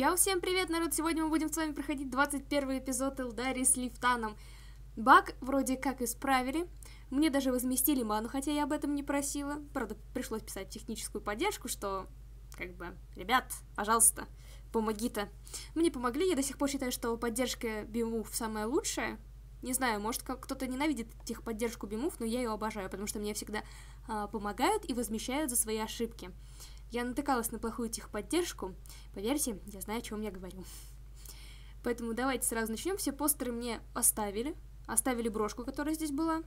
Чао, всем привет, народ! Сегодня мы будем с вами проходить 21 эпизод Элдари с Лифтаном. Баг вроде как исправили. Мне даже возместили ману, хотя я об этом не просила. Правда, пришлось писать техническую поддержку, что, как бы, ребят, пожалуйста, помогите. Мне помогли, я до сих пор считаю, что поддержка Бимув самая лучшая. Не знаю, может, кто-то ненавидит техподдержку Бимув, но я ее обожаю, потому что мне всегда э, помогают и возмещают за свои ошибки. Я натыкалась на плохую техподдержку. Поверьте, я знаю, о чем я говорю. Поэтому давайте сразу начнем. Все постеры мне оставили. Оставили брошку, которая здесь была.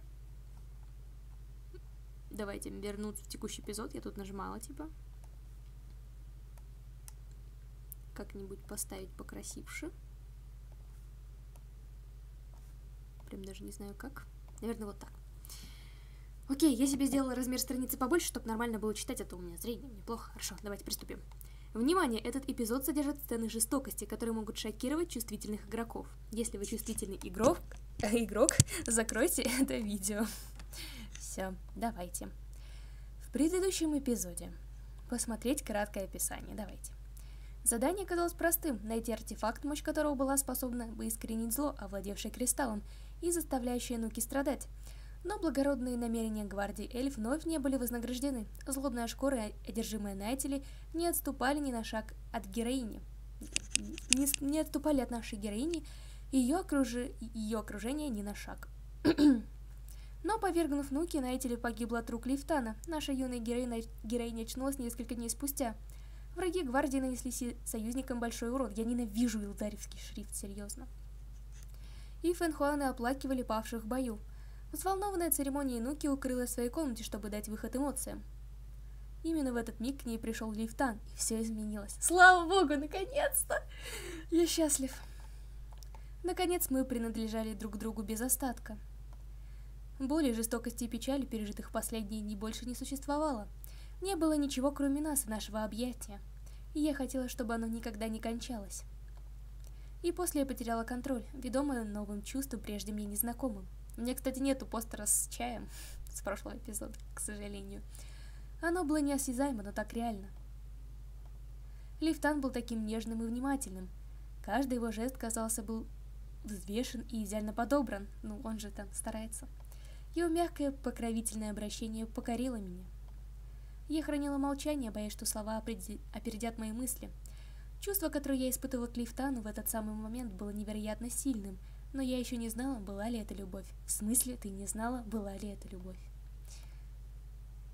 Давайте вернуться в текущий эпизод. Я тут нажимала, типа. Как-нибудь поставить покрасивше. Прям даже не знаю как. Наверное, вот так. Окей, я себе сделала размер страницы побольше, чтобы нормально было читать, а то у меня зрение неплохо. Хорошо, давайте приступим. Внимание, этот эпизод содержит сцены жестокости, которые могут шокировать чувствительных игроков. Если вы чувствительный игрок, игрок, закройте это видео. Все, давайте. В предыдущем эпизоде посмотреть краткое описание, давайте. Задание казалось простым – найти артефакт, мощь которого была способна бы искоренить зло, овладевшее кристаллом, и заставляющее Нуки страдать – но благородные намерения гвардии эльф вновь не были вознаграждены. Злобная шкура и одержимые Найтели не отступали ни на шаг от героини. Не, не отступали от нашей героини ее, окружи, ее окружения ни на шаг. Но, повергнув Нуки, Найтели погибла от рук Лифтана. Наша юная героиня, героиня очнулась несколько дней спустя. Враги гвардии нанесли союзникам большой урон. Я ненавижу илдаревский шрифт, серьезно. И Фэнхуаны оплакивали павших в бою. Взволнованная церемония Нуки укрылась в своей комнате, чтобы дать выход эмоциям. Именно в этот миг к ней пришел Лифтан, и все изменилось. Слава богу, наконец-то! Я счастлив. Наконец мы принадлежали друг другу без остатка. Боли, жестокости и печали, пережитых последние дни, больше не существовало. Не было ничего, кроме нас и нашего объятия. И я хотела, чтобы оно никогда не кончалось. И после я потеряла контроль, ведомая новым чувством, прежде мне незнакомым. У меня, кстати, нету постера с чаем с прошлого эпизода, к сожалению. Оно было неосязаемо, но так реально. Лифтан был таким нежным и внимательным. Каждый его жест, казался, был взвешен и идеально подобран. Ну, он же там старается. Его мягкое покровительное обращение покорило меня. Я хранила молчание, боясь, что слова опередят мои мысли. Чувство, которое я испытывала к Лифтану в этот самый момент, было невероятно сильным – но я еще не знала, была ли это любовь. В смысле, ты не знала, была ли это любовь?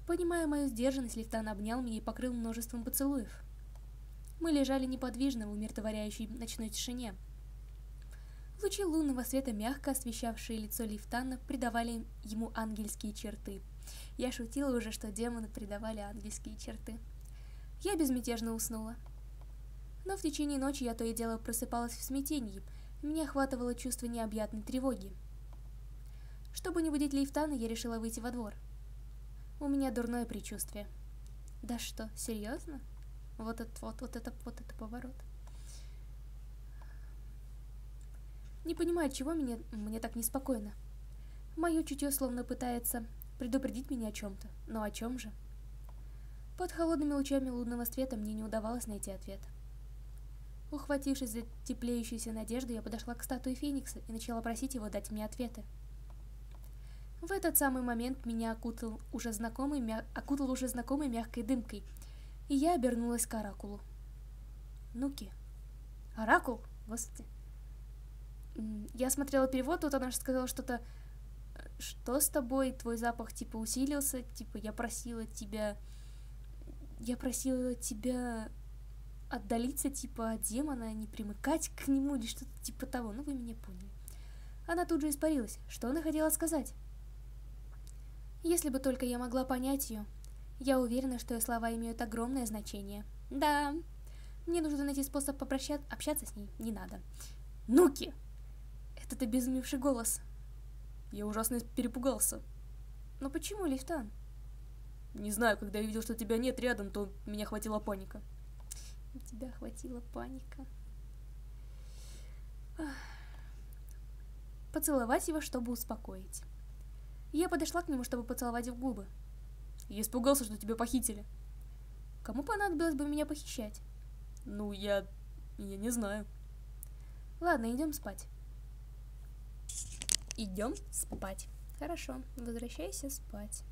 Понимая мою сдержанность, Лифтан обнял меня и покрыл множеством поцелуев. Мы лежали неподвижно в умиротворяющей ночной тишине. Лучи лунного света, мягко освещавшие лицо Лифтана, придавали ему ангельские черты. Я шутила уже, что демоны придавали ангельские черты. Я безмятежно уснула. Но в течение ночи я то и дело просыпалась в смятении – меня охватывало чувство необъятной тревоги. Чтобы не будить Лейфтана, я решила выйти во двор. У меня дурное предчувствие. Да что, серьезно? Вот это, вот, вот это, вот это поворот. Не понимаю, чего мне, мне так неспокойно. Мое чутье словно пытается предупредить меня о чем-то. Но о чем же? Под холодными лучами лунного света мне не удавалось найти ответ. Ухватившись за теплеющуюся надежду, я подошла к статуе Феникса и начала просить его дать мне ответы. В этот самый момент меня окутал уже знакомый, мя... окутал уже знакомой мягкой дымкой, и я обернулась к Оракулу. Нуки. Оракул? Господи. Я смотрела перевод, тут она сказала что-то... Что с тобой? Твой запах, типа, усилился? Типа, я просила тебя... Я просила тебя отдалиться типа от демона, не примыкать к нему или что-то типа того, ну вы меня поняли. Она тут же испарилась. Что она хотела сказать? Если бы только я могла понять ее. Я уверена, что ее слова имеют огромное значение. Да, мне нужно найти способ попрощаться, общаться с ней. Не надо. Нуки! Это обезумевший голос. Я ужасно перепугался. Но почему, Лифтан? Не знаю, когда я видел, что тебя нет рядом, то меня хватила паника. У тебя охватила паника. Поцеловать его, чтобы успокоить. Я подошла к нему, чтобы поцеловать в губы. Я испугался, что тебя похитили. Кому понадобилось бы меня похищать? Ну, я Я не знаю. Ладно, идем спать. Идем спать. Хорошо, возвращайся спать.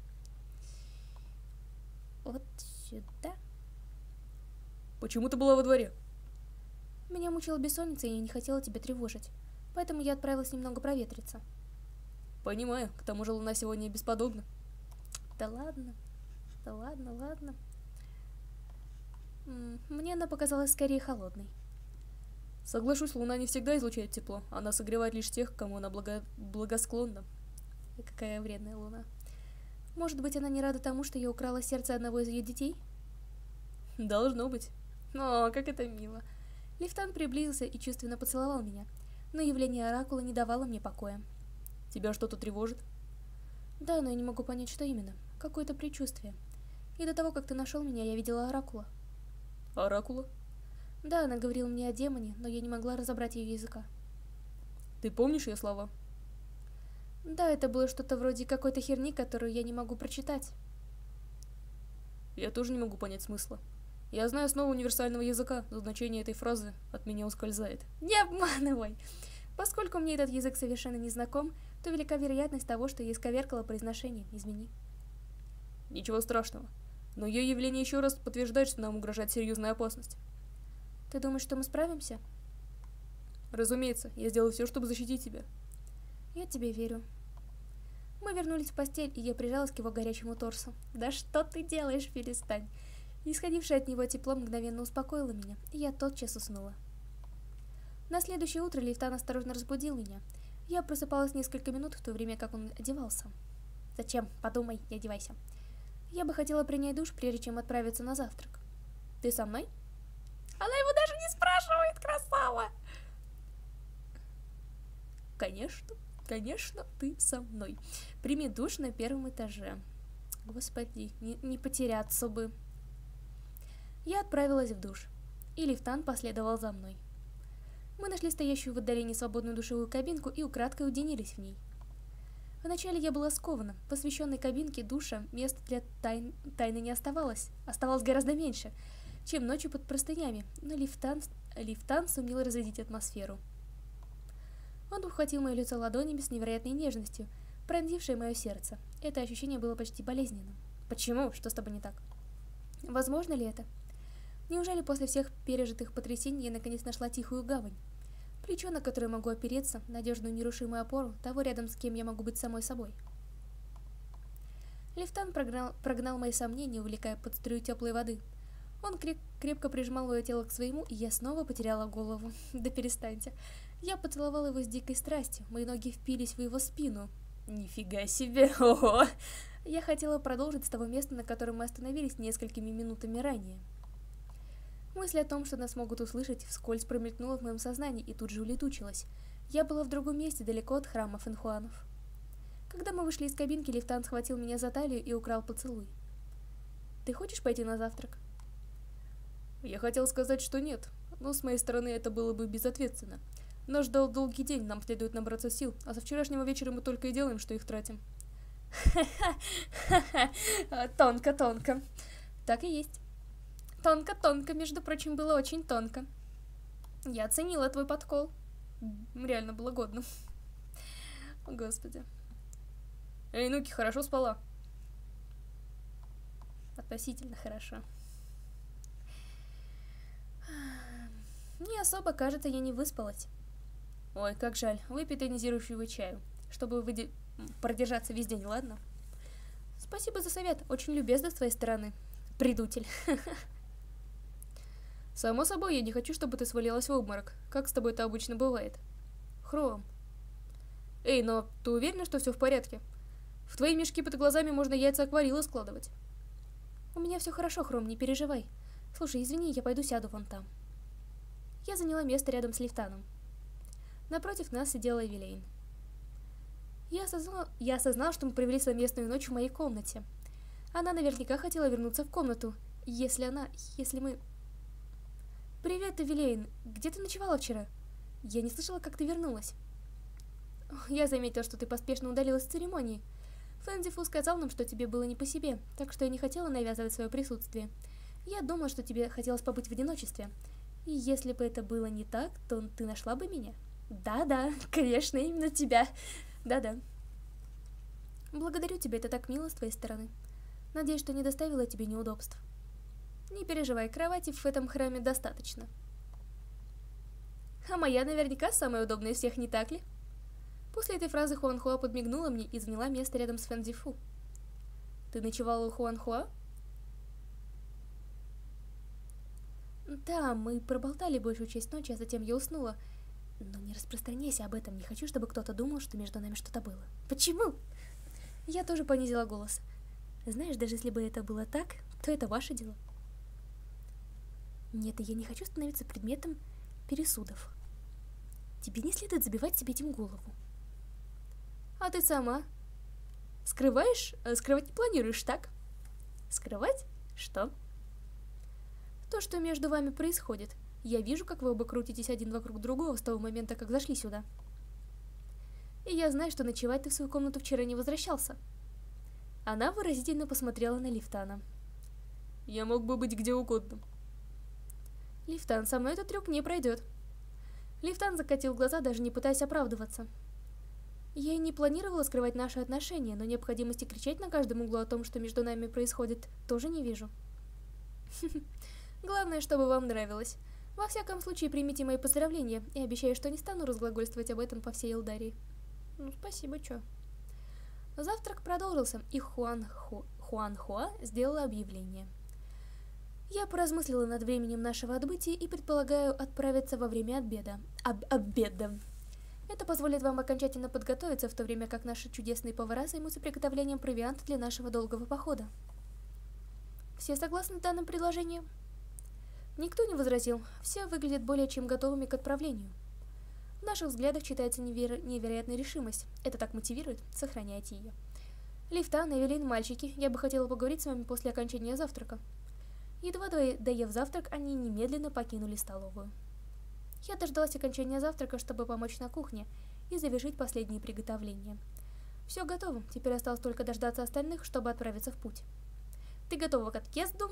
Вот сюда. Почему ты была во дворе? Меня мучила бессонница, и я не хотела тебя тревожить. Поэтому я отправилась немного проветриться. Понимаю, к тому же луна сегодня бесподобна. Да ладно, да ладно, ладно. Мне она показалась скорее холодной. Соглашусь, луна не всегда излучает тепло. Она согревает лишь тех, кому она благо... благосклонна. И какая вредная луна. Может быть, она не рада тому, что я украла сердце одного из ее детей? Должно быть. О, как это мило. Лифтан приблизился и чувственно поцеловал меня, но явление Оракула не давало мне покоя. Тебя что-то тревожит? Да, но я не могу понять, что именно. Какое-то предчувствие. И до того, как ты нашел меня, я видела Оракула. Оракула? Да, она говорила мне о демоне, но я не могла разобрать ее языка. Ты помнишь ее слова? Да, это было что-то вроде какой-то херни, которую я не могу прочитать. Я тоже не могу понять смысла. Я знаю основу универсального языка, но значение этой фразы от меня ускользает. Не обманывай! Поскольку мне этот язык совершенно не знаком, то велика вероятность того, что я исковеркала произношение. Измени. Ничего страшного. Но ее явление еще раз подтверждает, что нам угрожает серьезная опасность. Ты думаешь, что мы справимся? Разумеется, я сделаю все, чтобы защитить тебя. Я тебе верю. Мы вернулись в постель, и я прижалась к его горячему торсу. Да что ты делаешь, перестань. Исходившее от него тепло мгновенно успокоило меня, и я тотчас уснула. На следующее утро Лифтан осторожно разбудил меня. Я просыпалась несколько минут, в то время как он одевался. «Зачем? Подумай, не одевайся». Я бы хотела принять душ, прежде чем отправиться на завтрак. Ты со мной? Она его даже не спрашивает, красава! Конечно, конечно, ты со мной. Прими душ на первом этаже. Господи, не, не потеряться бы. Я отправилась в душ, и Лифтан последовал за мной. Мы нашли стоящую в отдалении свободную душевую кабинку и украдкой уединились в ней. Вначале я была скована. В посвященной кабинке душа места для тайн... тайны не оставалось. Оставалось гораздо меньше, чем ночью под простынями, но Лифтан, Лифтан сумел разрядить атмосферу. Он ухватил мое лицо ладонями с невероятной нежностью, пронзившей мое сердце. Это ощущение было почти болезненным. Почему? Что с тобой не так? Возможно ли это? Неужели после всех пережитых потрясений я наконец нашла тихую гавань? Плечо, на которое могу опереться, надежную нерушимую опору, того рядом с кем я могу быть самой собой. Лифтан прогнал, прогнал мои сомнения, увлекая под струю теплой воды. Он креп, крепко прижимал мое тело к своему, и я снова потеряла голову. да перестаньте. Я поцеловала его с дикой страстью, мои ноги впились в его спину. Нифига себе, ого! Я хотела продолжить с того места, на котором мы остановились несколькими минутами ранее. Мысль о том, что нас могут услышать, вскользь промелькнула в моем сознании и тут же улетучилась. Я была в другом месте, далеко от храма Фэнхуанов. Когда мы вышли из кабинки, Лифтан схватил меня за талию и украл поцелуй. «Ты хочешь пойти на завтрак?» Я хотел сказать, что нет, но с моей стороны это было бы безответственно. Нас ждал долгий день, нам следует набраться сил, а со вчерашнего вечера мы только и делаем, что их тратим. Ха-ха, тонко-тонко. Так и есть. Тонко-тонко, между прочим, было очень тонко. Я оценила твой подкол. Реально было годно. О, господи. Эй, Нуки, хорошо спала? Относительно хорошо. Не особо, кажется, я не выспалась. Ой, как жаль. Выпей тонизирующего чаю, чтобы выде... продержаться весь день, ладно? Спасибо за совет. Очень любезно с твоей стороны. Придутель. Само собой, я не хочу, чтобы ты свалилась в обморок. Как с тобой это обычно бывает? Хром. Эй, но ты уверена, что все в порядке? В твои мешки под глазами можно яйца акварила складывать. У меня все хорошо, Хром, не переживай. Слушай, извини, я пойду сяду вон там. Я заняла место рядом с Лейфтаном. Напротив нас сидела Эвелейн. Я осознал, я осознал, что мы провели совместную ночь в моей комнате. Она наверняка хотела вернуться в комнату, если она... если мы... «Привет, Эвелейн. Где ты ночевала вчера? Я не слышала, как ты вернулась». «Я заметила, что ты поспешно удалилась с церемонии. Фэнзи сказал нам, что тебе было не по себе, так что я не хотела навязывать свое присутствие. Я думала, что тебе хотелось побыть в одиночестве. И если бы это было не так, то ты нашла бы меня? Да-да, конечно, именно тебя. Да-да. Благодарю тебя, это так мило с твоей стороны. Надеюсь, что не доставила тебе неудобств. Не переживай, кровати в этом храме достаточно. А моя наверняка самая удобная из всех, не так ли? После этой фразы Хуанхуа подмигнула мне и заняла место рядом с Фэнзифу. Ты ночевала у Хуанхуа? Да, мы проболтали большую часть ночи, а затем я уснула. Но не распространяйся об этом, не хочу, чтобы кто-то думал, что между нами что-то было. Почему? Я тоже понизила голос. Знаешь, даже если бы это было так, то это ваше дело. Нет, я не хочу становиться предметом пересудов. Тебе не следует забивать себе этим голову. А ты сама? Скрываешь? Э, скрывать не планируешь, так? Скрывать? Что? То, что между вами происходит. Я вижу, как вы оба крутитесь один вокруг другого с того момента, как зашли сюда. И я знаю, что ночевать ты в свою комнату вчера не возвращался. Она выразительно посмотрела на Лифтана. Я мог бы быть где угодно. Лифтан, со мной этот трюк не пройдет. Лифтан закатил глаза, даже не пытаясь оправдываться. Я и не планировала скрывать наши отношения, но необходимости кричать на каждом углу о том, что между нами происходит, тоже не вижу. Главное, чтобы вам нравилось. Во всяком случае, примите мои поздравления, и обещаю, что не стану разглагольствовать об этом по всей Элдарии. Ну, спасибо, чё. Завтрак продолжился, и Хуан, Ху, Хуа сделала объявление. Я поразмыслила над временем нашего отбытия и предполагаю отправиться во время обеда. Об обеда. Это позволит вам окончательно подготовиться, в то время как наши чудесные повара займутся приготовлением провианта для нашего долгого похода. Все согласны данным предложением? Никто не возразил, все выглядят более чем готовыми к отправлению. В наших взглядах читается неверо невероятная решимость. Это так мотивирует, сохраняйте ее. Лифтан, Эвелин, мальчики, я бы хотела поговорить с вами после окончания завтрака. Едва доев завтрак, они немедленно покинули столовую. Я дождалась окончания завтрака, чтобы помочь на кухне и завершить последние приготовления. Все готово, теперь осталось только дождаться остальных, чтобы отправиться в путь. Ты готова к отъезду?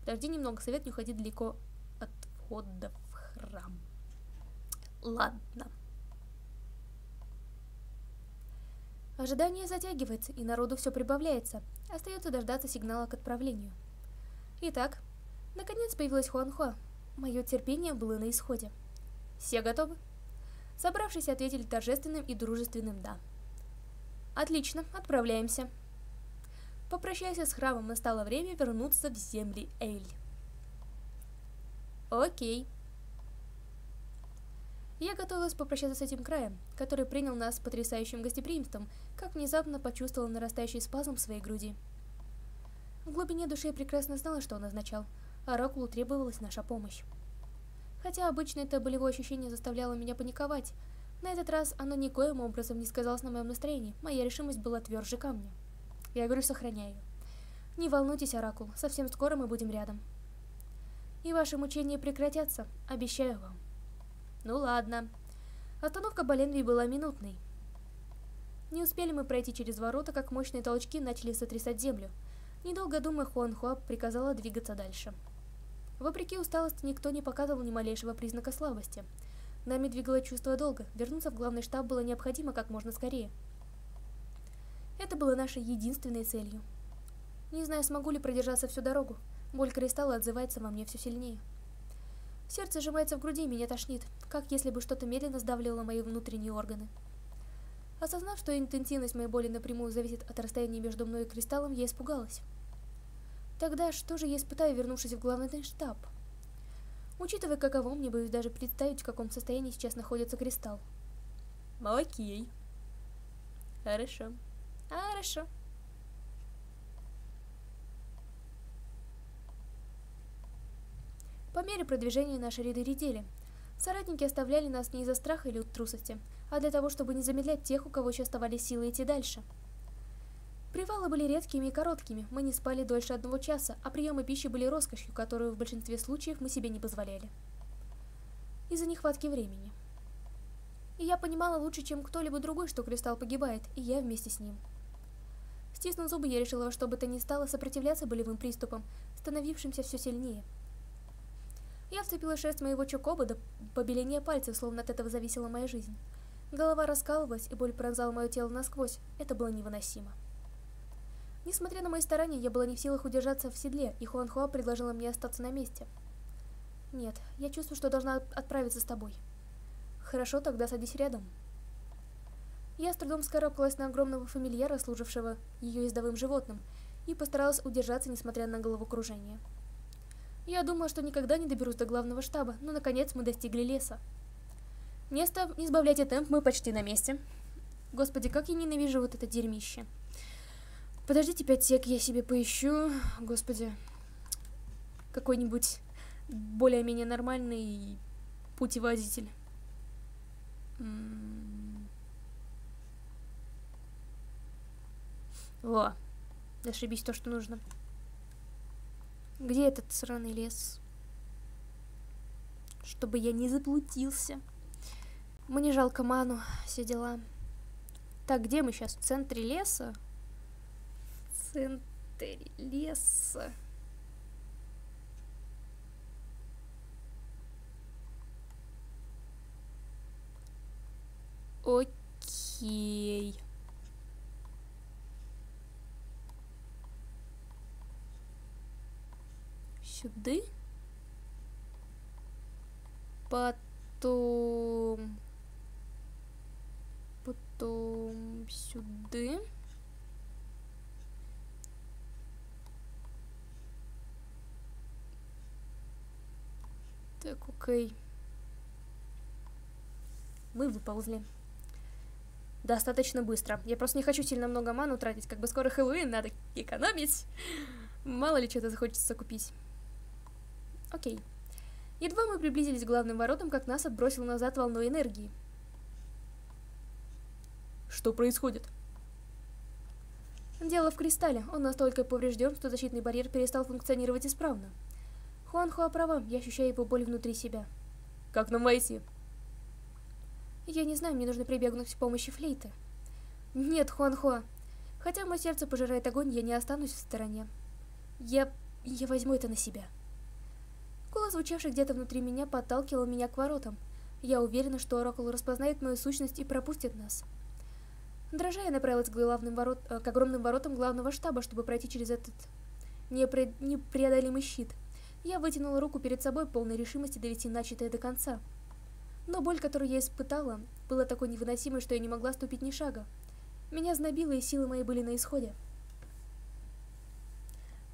Подожди немного, совет не уходи далеко от входа в храм. Ладно. Ожидание затягивается, и народу все прибавляется. Остается дождаться сигнала к отправлению. Итак, наконец появилась Хуанхуа. Мое терпение было на исходе. Все готовы? Собравшись, ответили торжественным и дружественным «да». Отлично, отправляемся. Попрощайся с храмом, настало время вернуться в земли Эйль. Окей. Я готовилась попрощаться с этим краем, который принял нас с потрясающим гостеприимством, как внезапно почувствовала нарастающий спазм в своей груди. В глубине души я прекрасно знала, что он означал. Оракулу требовалась наша помощь. Хотя обычно это болевое ощущение заставляло меня паниковать, на этот раз оно никоим образом не сказалось на моем настроении, моя решимость была тверже камня. Я говорю, сохраняю. Не волнуйтесь, Оракул, совсем скоро мы будем рядом. И ваши мучения прекратятся, обещаю вам. Ну ладно. Остановка Боленви была минутной. Не успели мы пройти через ворота, как мощные толчки начали сотрясать землю. Недолго думая, Хуан Хуа приказала двигаться дальше. Вопреки усталости, никто не показывал ни малейшего признака слабости. Нами двигало чувство долга, вернуться в главный штаб было необходимо как можно скорее. Это было нашей единственной целью. Не знаю, смогу ли продержаться всю дорогу. Боль кристалла отзывается во мне все сильнее. Сердце сжимается в груди, меня тошнит, как если бы что-то медленно сдавливало мои внутренние органы. Осознав, что интенсивность моей боли напрямую зависит от расстояния между мной и кристаллом, я испугалась. Тогда что же я испытаю, вернувшись в главный штаб? Учитывая, каково мне боюсь даже представить, в каком состоянии сейчас находится кристалл. Окей. Хорошо. Хорошо. По мере продвижения наши ряды редели. Соратники оставляли нас не из-за страха или трусости, а для того, чтобы не замедлять тех, у кого еще оставались силы идти дальше. Привалы были редкими и короткими, мы не спали дольше одного часа, а приемы пищи были роскошью, которую в большинстве случаев мы себе не позволяли. Из-за нехватки времени. И я понимала лучше, чем кто-либо другой, что Кристалл погибает, и я вместе с ним. Стиснув зубы, я решила, что бы то ни стало сопротивляться болевым приступам, становившимся все сильнее. Я вцепила шерсть моего чокоба до побеления пальцев, словно от этого зависела моя жизнь. Голова раскалывалась, и боль пронзала мое тело насквозь. Это было невыносимо. Несмотря на мои старания, я была не в силах удержаться в седле, и Хуанхуа предложила мне остаться на месте. Нет, я чувствую, что должна отправиться с тобой. Хорошо, тогда садись рядом. Я с трудом скарабкалась на огромного фамильяра, служившего ее ездовым животным, и постаралась удержаться, несмотря на головокружение. Я думала, что никогда не доберусь до главного штаба, но наконец мы достигли леса. Не, став... не сбавляйте темп, мы почти на месте. Господи, как я ненавижу вот это дерьмище. Подождите пять сек, я себе поищу. Господи. Какой-нибудь более-менее нормальный путеводитель. Во. Зашибись то, что нужно. Где этот сраный лес? Чтобы я не заплутился. Мне жалко ману, все дела. Так, где мы сейчас? В центре леса? Центре леса. Окей. Сюда. Потом... Потом сюда. Так, окей. Мы выползли. Достаточно быстро. Я просто не хочу сильно много ману тратить, как бы скоро Хэллоуин, надо экономить. Мало ли что-то захочется купить. Окей. Едва мы приблизились к главным воротам, как нас отбросил назад волной энергии. Что происходит? Дело в кристалле. Он настолько поврежден, что защитный барьер перестал функционировать исправно. Хуанхуа права, я ощущаю его боль внутри себя. Как нам войти? Я не знаю, мне нужно прибегнуть к помощи флейты. Нет, Хуанхуа. Хотя мое сердце пожирает огонь, я не останусь в стороне. Я... я возьму это на себя. Голос, звучавший где-то внутри меня, подталкивал меня к воротам. Я уверена, что Оракул распознает мою сущность и пропустит нас. Дрожа, я направилась к, главным ворот... Э, к огромным воротам главного штаба, чтобы пройти через этот непре... непреодолимый щит. Я вытянула руку перед собой, полной решимости довести начатое до конца. Но боль, которую я испытала, была такой невыносимой, что я не могла ступить ни шага. Меня знобило, и силы мои были на исходе.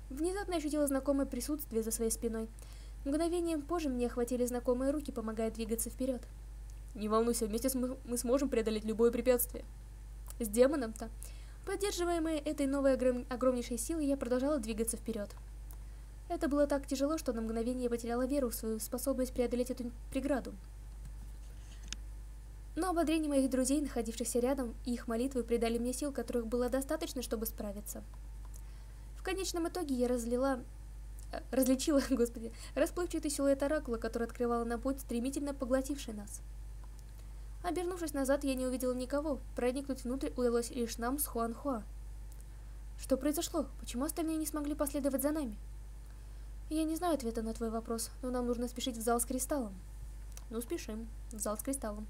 Внезапно ощутила знакомое присутствие за своей спиной. Мгновением позже мне охватили знакомые руки, помогая двигаться вперед. Не волнуйся, вместе мы сможем преодолеть любое препятствие. С демоном-то. Поддерживаемая этой новой огром огромнейшей силой, я продолжала двигаться вперед. Это было так тяжело, что на мгновение я потеряла веру в свою способность преодолеть эту преграду. Но ободрение моих друзей, находившихся рядом, и их молитвы придали мне сил, которых было достаточно, чтобы справиться. В конечном итоге я разлила... Э, различила, господи, расплывчатый силуэт оракула, который открывал на путь, стремительно поглотивший нас. Обернувшись назад, я не увидела никого. Проникнуть внутрь удалось лишь нам с Хуанхуа. Что произошло? Почему остальные не смогли последовать за нами? Я не знаю ответа на твой вопрос, но нам нужно спешить в зал с кристаллом. Ну, спешим. В зал с кристаллом.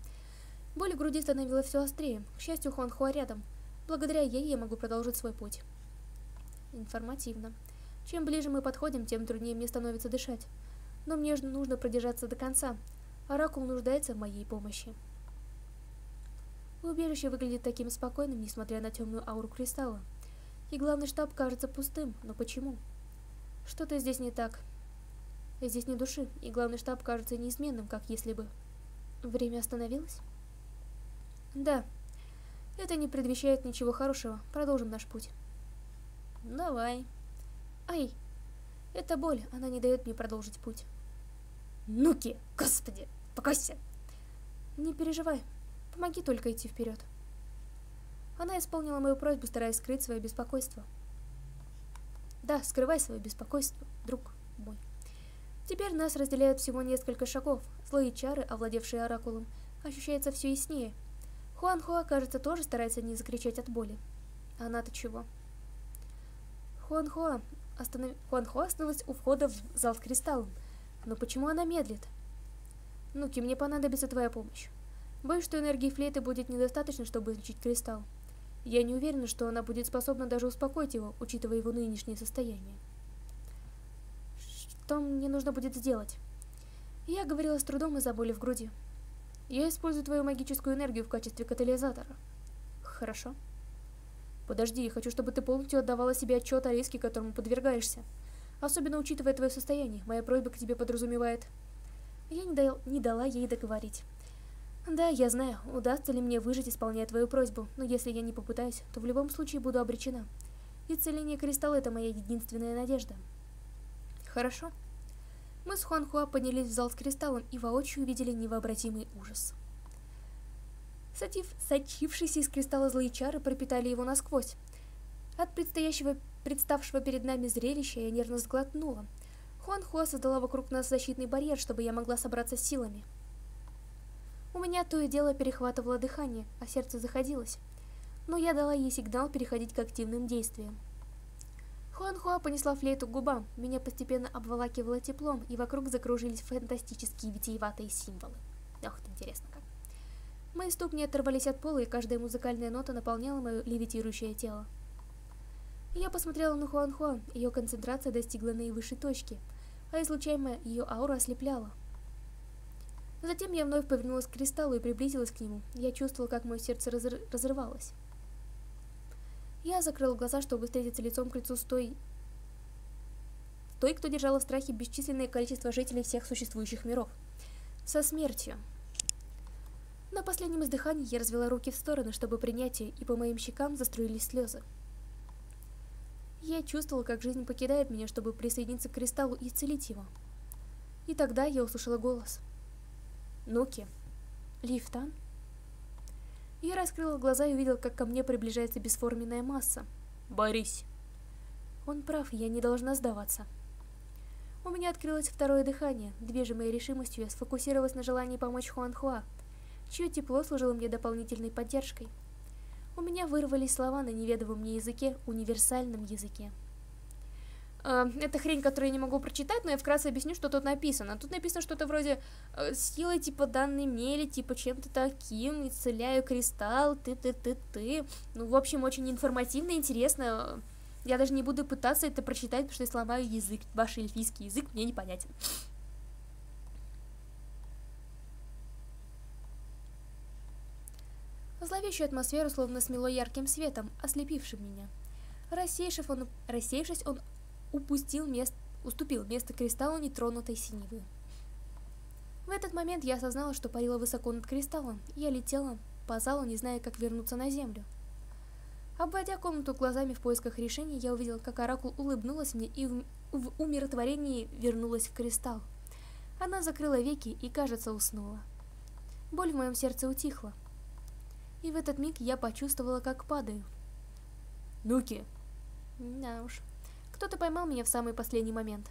Боль в груди становилась все острее. К счастью, Хуан Хуа рядом. Благодаря ей я могу продолжить свой путь. Информативно. Чем ближе мы подходим, тем труднее мне становится дышать. Но мне нужно продержаться до конца. Оракул нуждается в моей помощи. Убежище выглядит таким спокойным, несмотря на темную ауру кристалла. И главный штаб кажется пустым, но почему? Что-то здесь не так. Здесь не души, и главный штаб кажется неизменным, как если бы... Время остановилось? Да. Это не предвещает ничего хорошего. Продолжим наш путь. Давай. Ай. Это боль, она не дает мне продолжить путь. Ну-ки, господи, покойся. Не переживай. Помоги только идти вперед. Она исполнила мою просьбу, стараясь скрыть свое беспокойство. Да, скрывай свое беспокойство, друг мой. Теперь нас разделяют всего несколько шагов. Злые чары, овладевшие оракулом, ощущаются все яснее, Хуанхуа, кажется, тоже старается не закричать от боли. А она-то чего? Хуанхуа, останов... Хуанхуа остановилась у входа в зал с кристаллом. Но почему она медлит? Нуки, мне понадобится твоя помощь. Боюсь, что энергии флейты будет недостаточно, чтобы излечить кристалл. Я не уверена, что она будет способна даже успокоить его, учитывая его нынешнее состояние. Что мне нужно будет сделать? Я говорила с трудом из-за боли в груди. Я использую твою магическую энергию в качестве катализатора. Хорошо. Подожди, я хочу, чтобы ты полностью отдавала себе отчет о риске, которому подвергаешься. Особенно учитывая твое состояние, моя просьба к тебе подразумевает... Я не, дал, не дала ей договорить. Да, я знаю, удастся ли мне выжить, исполняя твою просьбу, но если я не попытаюсь, то в любом случае буду обречена. Исцеление кристалла — это моя единственная надежда. Хорошо. Мы с Хуанхуа поднялись в зал с кристаллом и воочию увидели невообразимый ужас. Сатив, сочившиеся из кристалла злые чары пропитали его насквозь. От предстоящего, представшего перед нами зрелища я нервно сглотнула. Хуанхуа создала вокруг нас защитный барьер, чтобы я могла собраться с силами. У меня то и дело перехватывало дыхание, а сердце заходилось. Но я дала ей сигнал переходить к активным действиям. Хуанхуа понесла флейту к губам, меня постепенно обволакивало теплом, и вокруг закружились фантастические витиеватые символы. Ох, интересно как. Мои ступни оторвались от пола, и каждая музыкальная нота наполняла мое левитирующее тело. Я посмотрела на Хуанхуа, ее концентрация достигла наивысшей точки, а излучаемая ее аура ослепляла. Затем я вновь повернулась к кристаллу и приблизилась к нему. Я чувствовала, как мое сердце разр... разрывалось. Я закрыла глаза, чтобы встретиться лицом к лицу с той... той, кто держала в страхе бесчисленное количество жителей всех существующих миров. Со смертью. На последнем издыхании я развела руки в стороны, чтобы принять ее, и по моим щекам заструились слезы. Я чувствовала, как жизнь покидает меня, чтобы присоединиться к кристаллу и исцелить его. И тогда я услышала голос. Нуки. Лифтан? Я раскрыла глаза и увидела, как ко мне приближается бесформенная масса. Борись. Он прав, я не должна сдаваться. У меня открылось второе дыхание. Движимой решимостью я сфокусировалась на желании помочь Хуанхуа, чье тепло служило мне дополнительной поддержкой. У меня вырвались слова на неведомом мне языке, универсальном языке. Э, это хрень, которую я не могу прочитать, но я вкратце объясню, что тут написано. Тут написано что-то вроде э, силой типа данной мели, типа чем-то таким, исцеляю кристалл, ты-ты-ты-ты. Ну, в общем, очень информативно, интересно. Я даже не буду пытаться это прочитать, потому что я сломаю язык. Ваш эльфийский язык мне непонятен. Зловещую атмосферу словно смело ярким светом, ослепившим меня. Рассеявшись, он, рассеявшись, он упустил мест, уступил место кристаллу нетронутой синевы. В этот момент я осознала, что парила высоко над кристаллом, и я летела по залу, не зная, как вернуться на землю. Обводя комнату глазами в поисках решения, я увидела, как Оракул улыбнулась мне и в, в умиротворении вернулась в кристалл. Она закрыла веки и, кажется, уснула. Боль в моем сердце утихла. И в этот миг я почувствовала, как падаю. «Нуки!» Да уж, кто-то поймал меня в самый последний момент.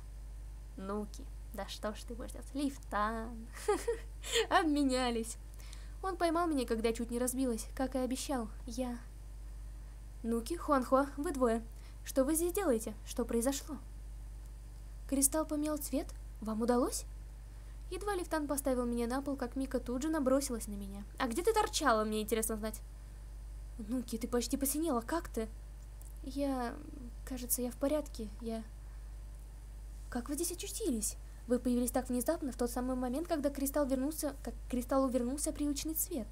Нуки, да что ж ты будешь делать? Лифтан. Обменялись. Он поймал меня, когда чуть не разбилась, как и обещал. Я... Нуки, Хуанхуа, вы двое. Что вы здесь делаете? Что произошло? Кристалл поменял цвет? Вам удалось? Едва Лифтан поставил меня на пол, как Мика тут же набросилась на меня. А где ты торчала, мне интересно знать? Нуки, ты почти посинела, как ты? Я... Кажется, я в порядке. Я... Как вы здесь очутились? Вы появились так внезапно, в тот самый момент, когда кристалл вернулся, как кристаллу вернулся привычный цвет.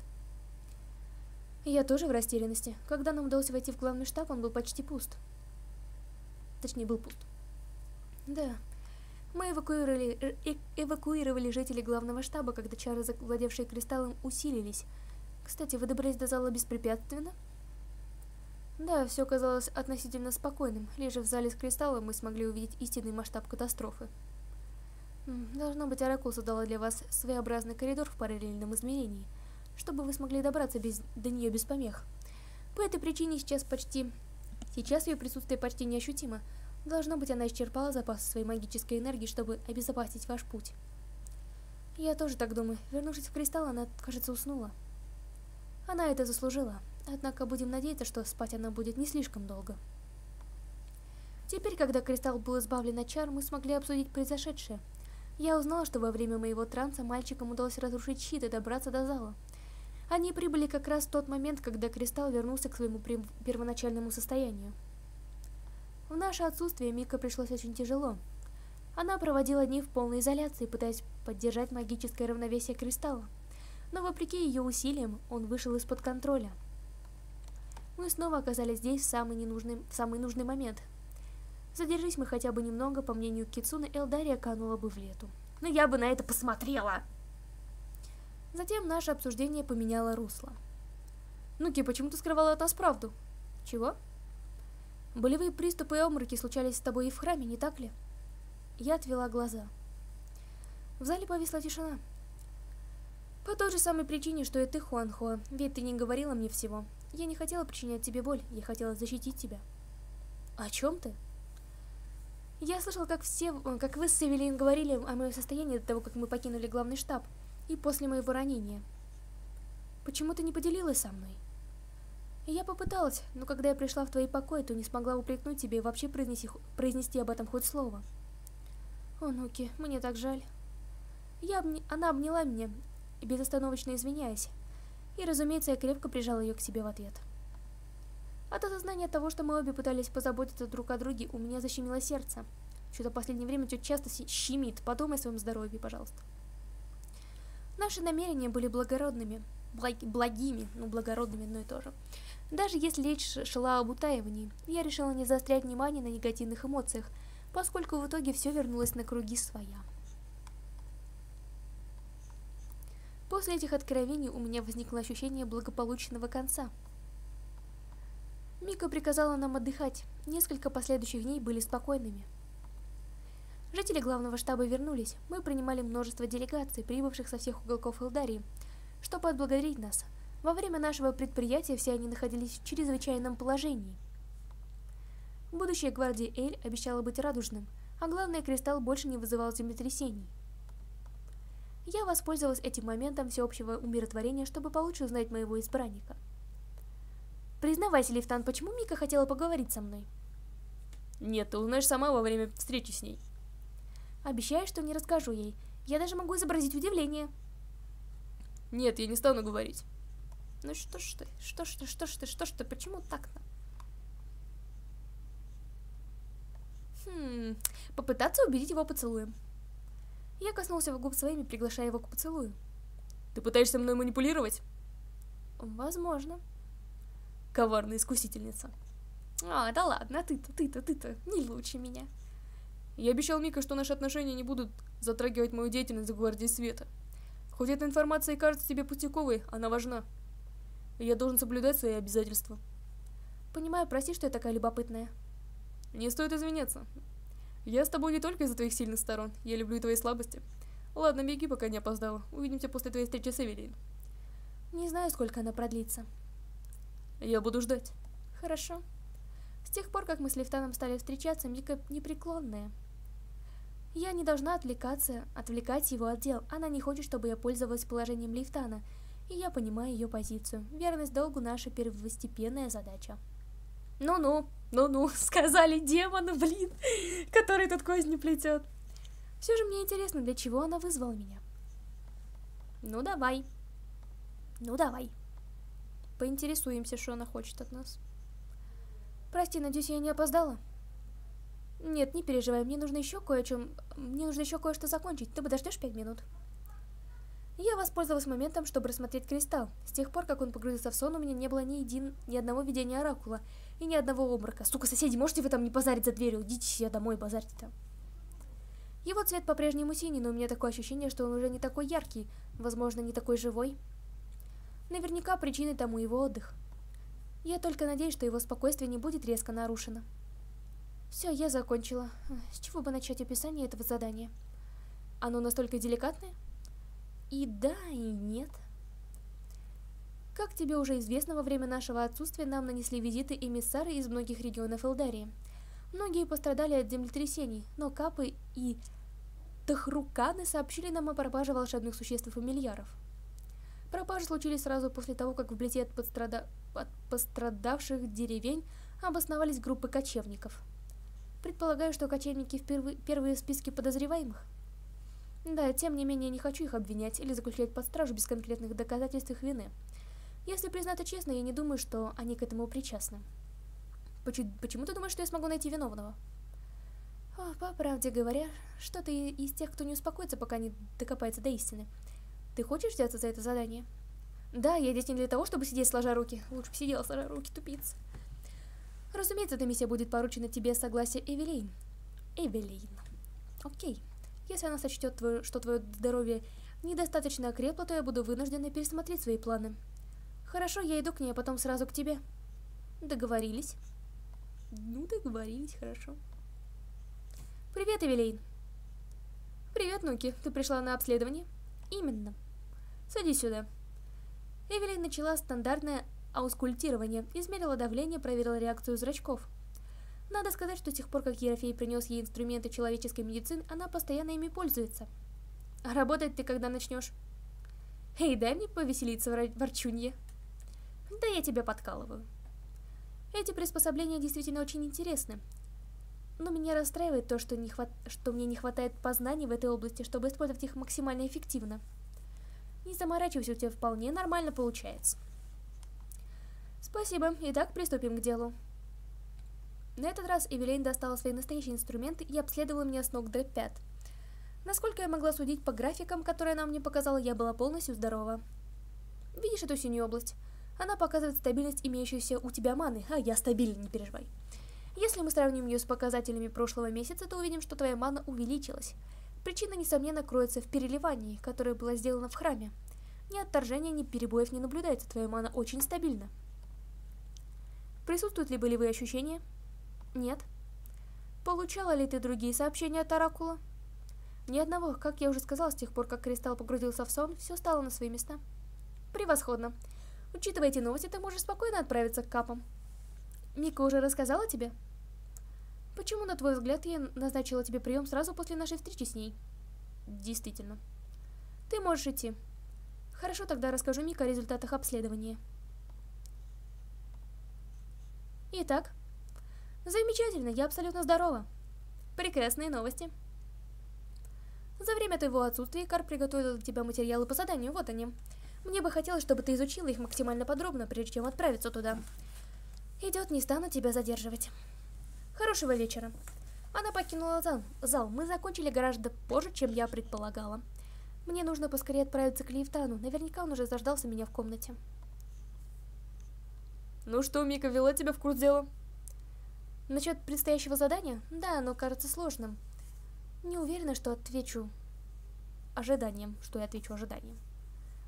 Я тоже в растерянности. Когда нам удалось войти в главный штаб, он был почти пуст. Точнее, был пуст. Да. Мы эвакуировали, э, э эвакуировали жителей главного штаба, когда чары, завладевшие кристаллом, усилились. Кстати, вы добрались до зала беспрепятственно? Да, все казалось относительно спокойным. Лежа в зале с кристаллом, мы смогли увидеть истинный масштаб катастрофы. Должно быть, Оракул создала для вас своеобразный коридор в параллельном измерении, чтобы вы смогли добраться без... до нее без помех. По этой причине сейчас почти... Сейчас ее присутствие почти неощутимо. Должно быть, она исчерпала запасы своей магической энергии, чтобы обезопасить ваш путь. Я тоже так думаю. Вернувшись в кристалл, она, кажется, уснула. Она это заслужила. Однако будем надеяться, что спать она будет не слишком долго. Теперь, когда кристалл был избавлен от чар, мы смогли обсудить произошедшее. Я узнала, что во время моего транса мальчикам удалось разрушить щит и добраться до зала. Они прибыли как раз в тот момент, когда кристалл вернулся к своему первоначальному состоянию. В наше отсутствие Мика пришлось очень тяжело. Она проводила дни в полной изоляции, пытаясь поддержать магическое равновесие кристалла. Но вопреки ее усилиям, он вышел из-под контроля. Мы снова оказались здесь в самый, ненужный, в самый нужный момент. Задержись мы хотя бы немного, по мнению Кицуны, Элдария канула бы в лету. Но я бы на это посмотрела! Затем наше обсуждение поменяло русло. «Ну-ки, почему ты скрывала от нас правду?» «Чего?» «Болевые приступы и обмороки случались с тобой и в храме, не так ли?» Я отвела глаза. В зале повисла тишина. По той же самой причине, что и ты, Хуанхуа, ведь ты не говорила мне всего. Я не хотела причинять тебе боль, я хотела защитить тебя. О чем ты? Я слышала, как все, как вы с Севелин говорили о моем состоянии до того, как мы покинули главный штаб, и после моего ранения. Почему ты не поделилась со мной? Я попыталась, но когда я пришла в твои покои, то не смогла упрекнуть тебе и вообще произнести, произнести об этом хоть слово. О, Нуки, мне так жаль. Я обня... Она обняла меня, безостановочно извиняясь. И, разумеется, я крепко прижала ее к себе в ответ. От осознания того, что мы обе пытались позаботиться друг о друге, у меня защемило сердце. Что-то в последнее время тетя часто щемит. Подумай о своем здоровье, пожалуйста. Наши намерения были благородными, благ... благими, ну, благородными, но и тоже. Даже если речь шла об утаивании, я решила не заострять внимание на негативных эмоциях – поскольку в итоге все вернулось на круги своя. После этих откровений у меня возникло ощущение благополучного конца. Мика приказала нам отдыхать, несколько последующих дней были спокойными. Жители главного штаба вернулись, мы принимали множество делегаций, прибывших со всех уголков Элдарии, чтобы отблагодарить нас. Во время нашего предприятия все они находились в чрезвычайном положении. Будущее гвардии Эль обещало быть радужным, а главное, кристалл больше не вызывал землетрясений. Я воспользовалась этим моментом всеобщего умиротворения, чтобы получше узнать моего избранника. Признавайся, Лифтан, почему Мика хотела поговорить со мной? Нет, ты узнаешь сама во время встречи с ней. Обещаю, что не расскажу ей. Я даже могу изобразить удивление. Нет, я не стану говорить. Ну что ж ты, что ж ты, что ж ты, что ж ты, почему так-то? Хм, попытаться убедить его поцелуем. Я коснулся его губ своими, приглашая его к поцелую. Ты пытаешься мной манипулировать? Возможно. Коварная искусительница. А, да ладно, ты-то, ты-то, ты-то не лучше меня. Я обещал Мика, что наши отношения не будут затрагивать мою деятельность в Гвардии Света. Хоть эта информация и кажется тебе пустяковой, она важна. Я должен соблюдать свои обязательства. Понимаю, прости, что я такая любопытная. Не стоит извиняться. Я с тобой не только из-за твоих сильных сторон, я люблю и твои слабости. Ладно, беги, пока не опоздала. Увидимся после твоей встречи с Эвелин. Не знаю, сколько она продлится. Я буду ждать. Хорошо. С тех пор, как мы с Лифтаном стали встречаться, Мика непреклонная. Я не должна отвлекаться, отвлекать его от дел. Она не хочет, чтобы я пользовалась положением Лифтана. И я понимаю ее позицию. Верность долгу наша первостепенная задача. Ну-ну, ну-ну, сказали демону, блин, который тут козни плетет. Все же мне интересно, для чего она вызвала меня. Ну давай. Ну давай. Поинтересуемся, что она хочет от нас. Прости, надеюсь, я не опоздала? Нет, не переживай, мне нужно еще кое о чем. Мне нужно еще кое-что закончить. Ты подождешь пять минут? Я воспользовалась моментом, чтобы рассмотреть кристалл. С тех пор, как он погрузился в сон, у меня не было ни, един, ни одного видения оракула и ни одного обморока. Сука, соседи, можете вы там не базарить за дверью? Идите себе домой, базарьте там. Его цвет по-прежнему синий, но у меня такое ощущение, что он уже не такой яркий, возможно, не такой живой. Наверняка причиной тому его отдых. Я только надеюсь, что его спокойствие не будет резко нарушено. Все, я закончила. С чего бы начать описание этого задания? Оно настолько деликатное? И да, и нет. Как тебе уже известно, во время нашего отсутствия нам нанесли визиты эмиссары из многих регионов Элдарии. Многие пострадали от землетрясений, но Капы и Тахруканы сообщили нам о пропаже волшебных существ и фамильяров. Пропажи случились сразу после того, как вблизи от, подстрада... от пострадавших деревень обосновались группы кочевников. Предполагаю, что кочевники впервые... первые в списке подозреваемых. Да, тем не менее, не хочу их обвинять или заключать под стражу без конкретных доказательств их вины. Если признаться честно, я не думаю, что они к этому причастны. Почему, почему ты думаешь, что я смогу найти виновного? О, по правде говоря, что ты из тех, кто не успокоится, пока не докопается до истины. Ты хочешь взяться за это задание? Да, я здесь не для того, чтобы сидеть сложа руки. Лучше бы сидела сложа руки, тупица. Разумеется, эта миссия будет поручена тебе с согласия Эвелин. Эвелин. Окей. Если она сочтет, твое, что твое здоровье недостаточно окрепло, то я буду вынуждена пересмотреть свои планы. Хорошо, я иду к ней, а потом сразу к тебе. Договорились? Ну, договорились, хорошо. Привет, Эвелин. Привет, Нуки. Ты пришла на обследование? Именно. Садись сюда. Эвелин начала стандартное аускультирование, измерила давление, проверила реакцию зрачков. Надо сказать, что с тех пор, как Ерофей принес ей инструменты человеческой медицины, она постоянно ими пользуется. А работать ты когда начнешь? Эй, дай мне повеселиться, ворчунье. Да я тебя подкалываю. Эти приспособления действительно очень интересны. Но меня расстраивает то, что, не хват... что мне не хватает познаний в этой области, чтобы использовать их максимально эффективно. Не заморачивайся, у тебя вполне нормально получается. Спасибо. Итак, приступим к делу. На этот раз Эвелейн достала свои настоящие инструменты и обследовала меня с ног до пят. Насколько я могла судить по графикам, которые она мне показала, я была полностью здорова. Видишь эту синюю область? Она показывает стабильность имеющуюся у тебя маны, а я стабильна, не переживай. Если мы сравним ее с показателями прошлого месяца, то увидим, что твоя мана увеличилась. Причина, несомненно, кроется в переливании, которое было сделано в храме. Ни отторжения, ни перебоев не наблюдается, твоя мана очень стабильна. Присутствуют ли болевые ощущения? Нет. Получала ли ты другие сообщения от Оракула? Ни одного, как я уже сказала, с тех пор, как Кристалл погрузился в сон, все стало на свои места. Превосходно. Учитывая эти новости, ты можешь спокойно отправиться к капам. Мика уже рассказала тебе? Почему, на твой взгляд, я назначила тебе прием сразу после нашей встречи с ней? Действительно. Ты можешь идти. Хорошо, тогда расскажу Мика о результатах обследования. Итак, замечательно, я абсолютно здорова. Прекрасные новости. За время твоего отсутствия Кар приготовил для тебя материалы по заданию, вот они. Мне бы хотелось, чтобы ты изучила их максимально подробно, прежде чем отправиться туда. Идет, не стану тебя задерживать. Хорошего вечера. Она покинула зал. зал. Мы закончили гораздо позже, чем я предполагала. Мне нужно поскорее отправиться к Лифтану. Наверняка он уже заждался меня в комнате. Ну что, Мика вела тебя в курс дела? Насчет предстоящего задания? Да, оно кажется сложным. Не уверена, что отвечу ожиданием, что я отвечу ожиданием.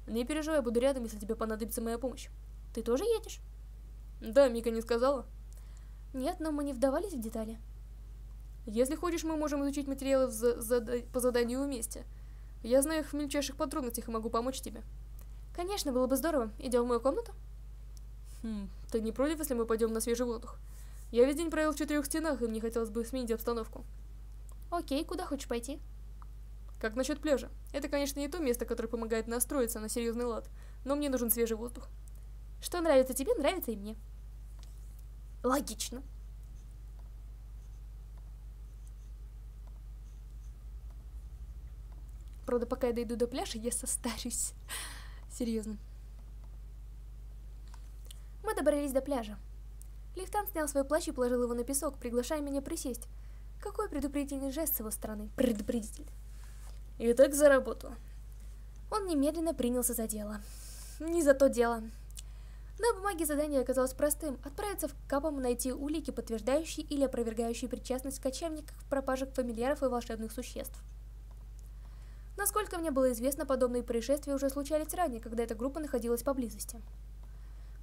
Не переживай, буду рядом, если тебе понадобится моя помощь. Ты тоже едешь? Да, Мика не сказала. Нет, но мы не вдавались в детали. Если хочешь, мы можем изучить материалы за зада по заданию вместе. Я знаю их в мельчайших подробностях и могу помочь тебе. Конечно, было бы здорово. Идем в мою комнату? Хм, ты не против, если мы пойдем на свежий воздух? Я весь день провел в четырех стенах, и мне хотелось бы сменить обстановку. Окей, куда хочешь пойти? Как насчет пляжа? Это, конечно, не то место, которое помогает настроиться на серьезный лад, но мне нужен свежий воздух. Что нравится тебе, нравится и мне. Логично. Правда, пока я дойду до пляжа, я состарюсь. Серьезно. Мы добрались до пляжа. Лифтан снял свой плащ и положил его на песок, приглашая меня присесть. Какой предупредительный жест с его стороны. Предупредитель. Итак, за работу. Он немедленно принялся за дело. Не за то дело. На бумаге задание оказалось простым – отправиться в Капом найти улики, подтверждающие или опровергающие причастность кочевников к пропажах фамильяров и волшебных существ. Насколько мне было известно, подобные происшествия уже случались ранее, когда эта группа находилась поблизости.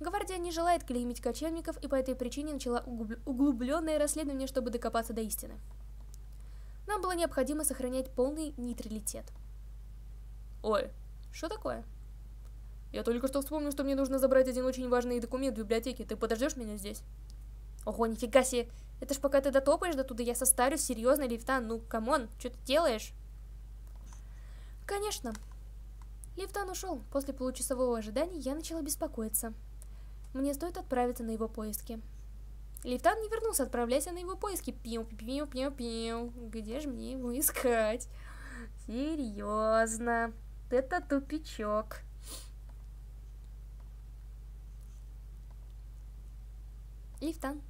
Гвардия не желает клеймить кочевников и по этой причине начала углубленное расследование, чтобы докопаться до истины. Нам было необходимо сохранять полный нейтралитет. Ой, что такое? Я только что вспомнил, что мне нужно забрать один очень важный документ в библиотеке. Ты подождешь меня здесь? Ого, нифига себе. Это ж пока ты дотопаешь до туда, я состарюсь, серьезно, Лейфтан. Ну, come on, что ты делаешь? Конечно. Лейфтан ушел. После получасового ожидания я начала беспокоиться. Мне стоит отправиться на его поиски. Лифтан не вернулся, отправляйся на его поиски. Пиу, пиу, пиу, пиу. Где же мне его искать? Серьезно. Это тупичок. Лифтан.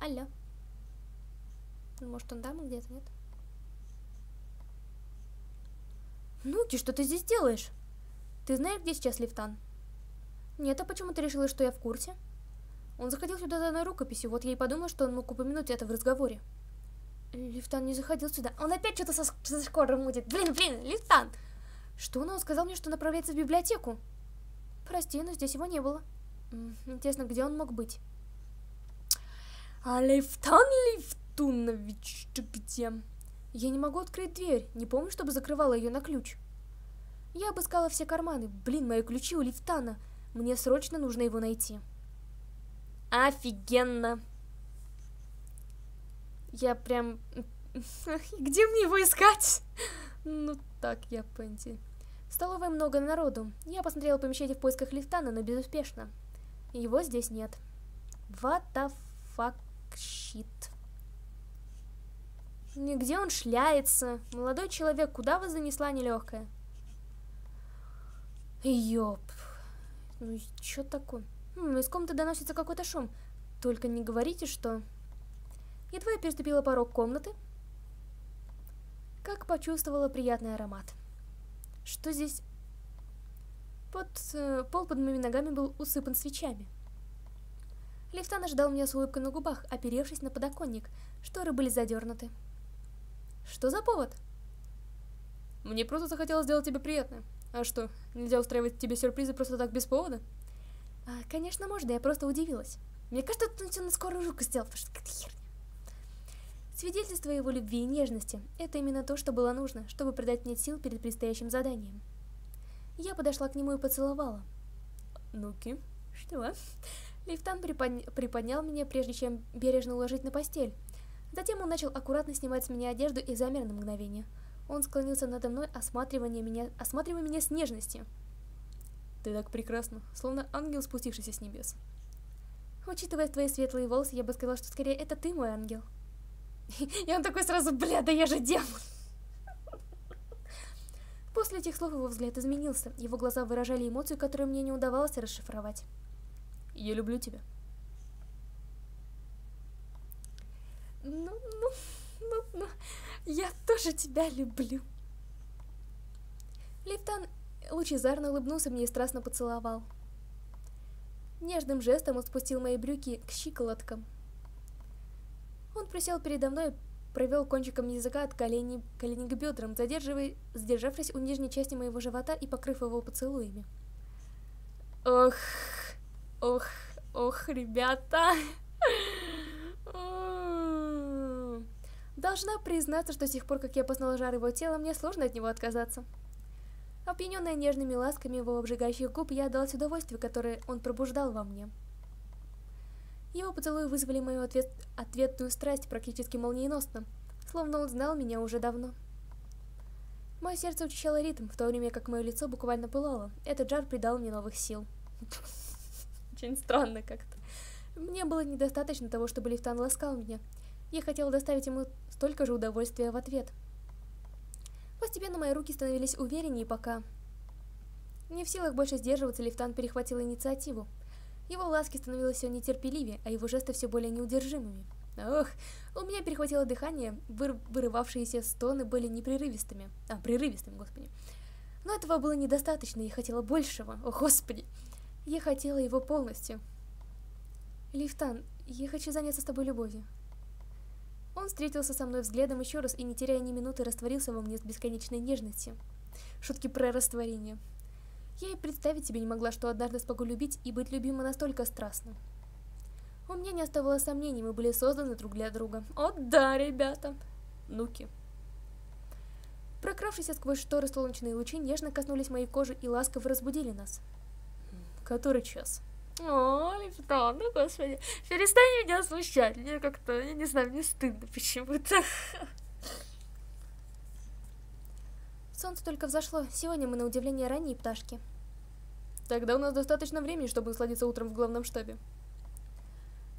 Алло. Может, он там где-то, нет? Нуки, что ты здесь делаешь? Ты знаешь, где сейчас Лифтан? Нет, а почему ты решила, что я в курсе? Он заходил сюда за одной рукописью, вот я и подумала, что он мог упомянуть это в разговоре. Лифтан не заходил сюда. Он опять что-то со, со шкорой мутит. Блин, блин, Лифтан! Что он сказал мне, что направляется в библиотеку? Прости, но здесь его не было. Интересно, где он мог быть? А Лифтан Лифтунович, ты где? Я не могу открыть дверь, не помню, чтобы закрывала ее на ключ. Я обыскала все карманы. Блин, мои ключи у Лифтана. Мне срочно нужно его найти. Офигенно! Я прям... Где мне его искать? Ну так, я Пенти. В столовой много народу. Я посмотрела помещение в поисках Лифтана, но безуспешно. Его здесь нет. What the fuck shit? Нигде он шляется. Молодой человек, куда вас занесла нелегкая? Ёп. Ну, чё такое? Из комнаты доносится какой-то шум. Только не говорите, что... Едва я переступила порог комнаты, как почувствовала приятный аромат. Что здесь? Под, э, пол под моими ногами был усыпан свечами. Лифтан ожидал меня с улыбкой на губах, оперевшись на подоконник. Шторы были задернуты. Что за повод? Мне просто захотелось сделать тебе приятное. А что, нельзя устраивать тебе сюрпризы просто так без повода? А, конечно, можно, я просто удивилась. Мне кажется, он все на скорую руку сделал, потому что какая-то херня. Свидетельство его любви и нежности – это именно то, что было нужно, чтобы придать мне сил перед предстоящим заданием. Я подошла к нему и поцеловала. Ну-ки, что? Лифтан приподня... приподнял меня, прежде чем бережно уложить на постель. Затем он начал аккуратно снимать с меня одежду и замер на мгновение. Он склонился надо мной, осматривая меня, осматривая меня с нежностью. Ты так прекрасна, словно ангел, спустившийся с небес. Учитывая твои светлые волосы, я бы сказала, что скорее это ты мой ангел. И он такой сразу, бля, да я же демон. После этих слов его взгляд изменился. Его глаза выражали эмоцию, которую мне не удавалось расшифровать. Я люблю тебя. Ну, ну, ну, ну, я тоже тебя люблю. Лифтан лучезарно улыбнулся мне и страстно поцеловал. Нежным жестом он спустил мои брюки к щиколоткам. Он присел передо мной, провел кончиком языка от колени, колени к бедрам, задерживая, задержавшись у нижней части моего живота и покрыв его поцелуями. Ох, ох, ох, ребята! Должна признаться, что с тех пор, как я познала жар его тела, мне сложно от него отказаться. Опьяненная нежными ласками его обжигающих губ, я отдалась удовольствию, которое он пробуждал во мне. Его поцелуи вызвали мою ответ... ответную страсть практически молниеносно, словно он знал меня уже давно. Мое сердце учащало ритм, в то время как мое лицо буквально пылало. Этот жар придал мне новых сил. Очень странно как-то. Мне было недостаточно того, чтобы Лифтан ласкал меня. Я хотела доставить ему столько же удовольствия в ответ. Постепенно мои руки становились увереннее, пока... Не в силах больше сдерживаться, Лифтан перехватил инициативу. Его ласки становились все нетерпеливее, а его жесты все более неудержимыми. Ох, у меня перехватило дыхание, выр вырывавшиеся стоны были непрерывистыми. А, прерывистыми, господи. Но этого было недостаточно, я хотела большего. О, господи. Я хотела его полностью. Лифтан, я хочу заняться с тобой любовью. Он встретился со мной взглядом еще раз и, не теряя ни минуты, растворился во мне с бесконечной нежностью. Шутки про растворение. Я и представить себе не могла, что однажды смогу любить и быть любима настолько страстно. У меня не оставалось сомнений, мы были созданы друг для друга. О да, ребята! Нуки. Прокравшись сквозь шторы солнечные лучи нежно коснулись моей кожи и ласково разбудили нас. Который час? О, Левтон, ну господи, перестань меня смущать, мне как-то, я не знаю, мне стыдно почему-то. Солнце только взошло. Сегодня мы на удивление ранние пташки. Тогда у нас достаточно времени, чтобы насладиться утром в главном штабе.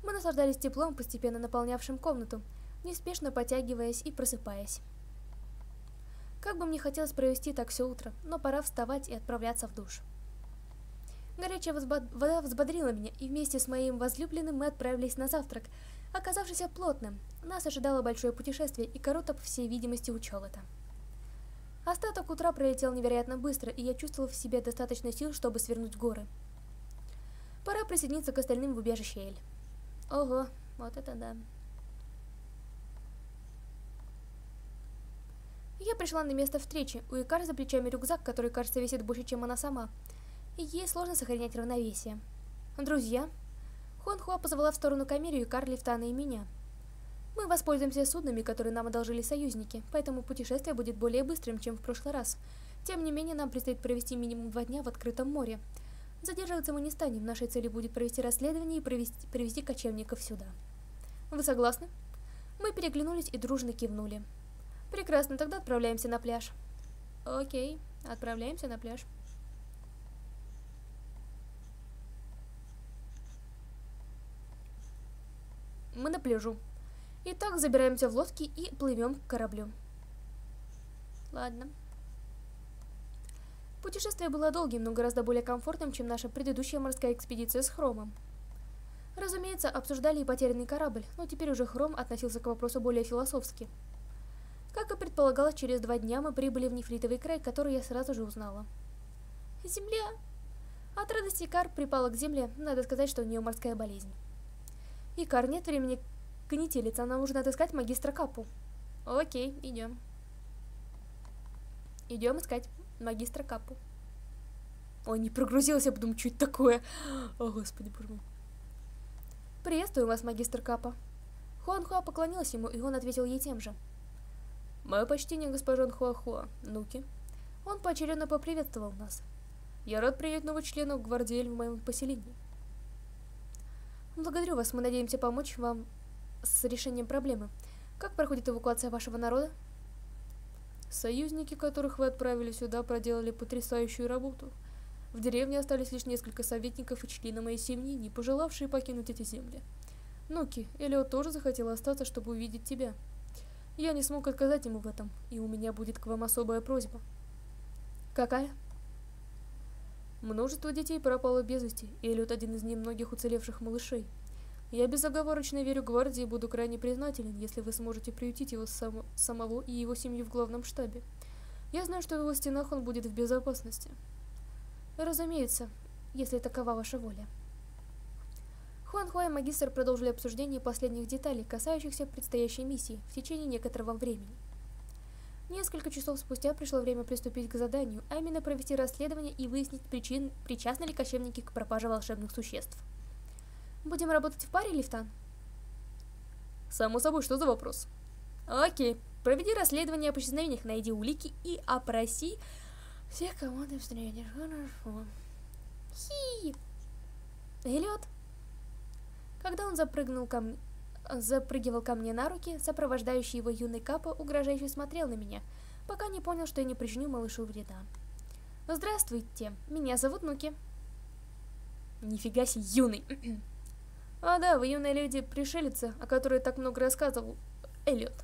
Мы наслаждались теплом, постепенно наполнявшим комнату, неспешно потягиваясь и просыпаясь. Как бы мне хотелось провести так все утро, но пора вставать и отправляться в душ. Горячая вода взбодрила меня, и вместе с моим возлюбленным мы отправились на завтрак, оказавшийся плотным. Нас ожидало большое путешествие, и Карута, по всей видимости, учел это. Остаток утра пролетел невероятно быстро, и я чувствовал в себе достаточно сил, чтобы свернуть горы. Пора присоединиться к остальным в убежище Эль. Ого, вот это да. Я пришла на место встречи. У Икар за плечами рюкзак, который, кажется, весит больше, чем она сама. И ей сложно сохранять равновесие. Друзья. Хон Хуа позвала в сторону Камилю, Икар, Лифтана и меня. Мы воспользуемся суднами, которые нам одолжили союзники, поэтому путешествие будет более быстрым, чем в прошлый раз. Тем не менее, нам предстоит провести минимум два дня в открытом море. Задерживаться мы не станем, нашей целью будет провести расследование и провести, привести кочевников сюда. Вы согласны? Мы переглянулись и дружно кивнули. Прекрасно, тогда отправляемся на пляж. Окей, отправляемся на пляж. Мы на пляжу. Итак, забираемся в лодки и плывем к кораблю. Ладно. Путешествие было долгим, но гораздо более комфортным, чем наша предыдущая морская экспедиция с Хромом. Разумеется, обсуждали и потерянный корабль, но теперь уже Хром относился к вопросу более философски. Как и предполагалось, через два дня мы прибыли в нефритовый край, который я сразу же узнала. Земля! От радости Икар припала к земле, надо сказать, что у нее морская болезнь. Икар, нет времени конетелиться, нам нужно отыскать магистра Капу. Окей, идем. Идем искать магистра Капу. Ой, не прогрузилась, я подумала, что это такое. О, господи, боже мой. Приветствую вас, магистр Капа. Хуан Хуа поклонилась ему, и он ответил ей тем же. Мое почтение, господин Хуахуа. Нуки. Он поочередно поприветствовал нас. Я рад принять новых членов гвардии в моем поселении. Благодарю вас, мы надеемся помочь вам с решением проблемы. Как проходит эвакуация вашего народа? Союзники, которых вы отправили сюда, проделали потрясающую работу. В деревне остались лишь несколько советников и члены моей семьи, не пожелавшие покинуть эти земли. Нуки, Элио тоже захотел остаться, чтобы увидеть тебя. Я не смог отказать ему в этом, и у меня будет к вам особая просьба. Какая? Множество детей пропало без вести, и Эллиот один из немногих уцелевших малышей. Я безоговорочно верю гвардии и буду крайне признателен, если вы сможете приютить его сам самого и его семью в главном штабе. Я знаю, что в его стенах он будет в безопасности. Разумеется, если такова ваша воля. Хуан Хуа и магистр продолжили обсуждение последних деталей, касающихся предстоящей миссии, в течение некоторого времени. Несколько часов спустя пришло время приступить к заданию, а именно провести расследование и выяснить причин, причастны ли кочевники к пропаже волшебных существ. Будем работать в паре, Лифтан? Само собой, что за вопрос? Окей, проведи расследование об исчезновениях, найди улики и опроси всех, кого ты встретишь. Хорошо. Хи! Эллиот, когда он запрыгнул ко мне, запрыгивал ко мне на руки, сопровождающий его юный Капа угрожающе смотрел на меня, пока не понял, что я не причиню малышу вреда. Здравствуйте, меня зовут Нуки. Нифига себе, юный. а да, вы юная леди пришелица, о которой так много рассказывал Эллиот.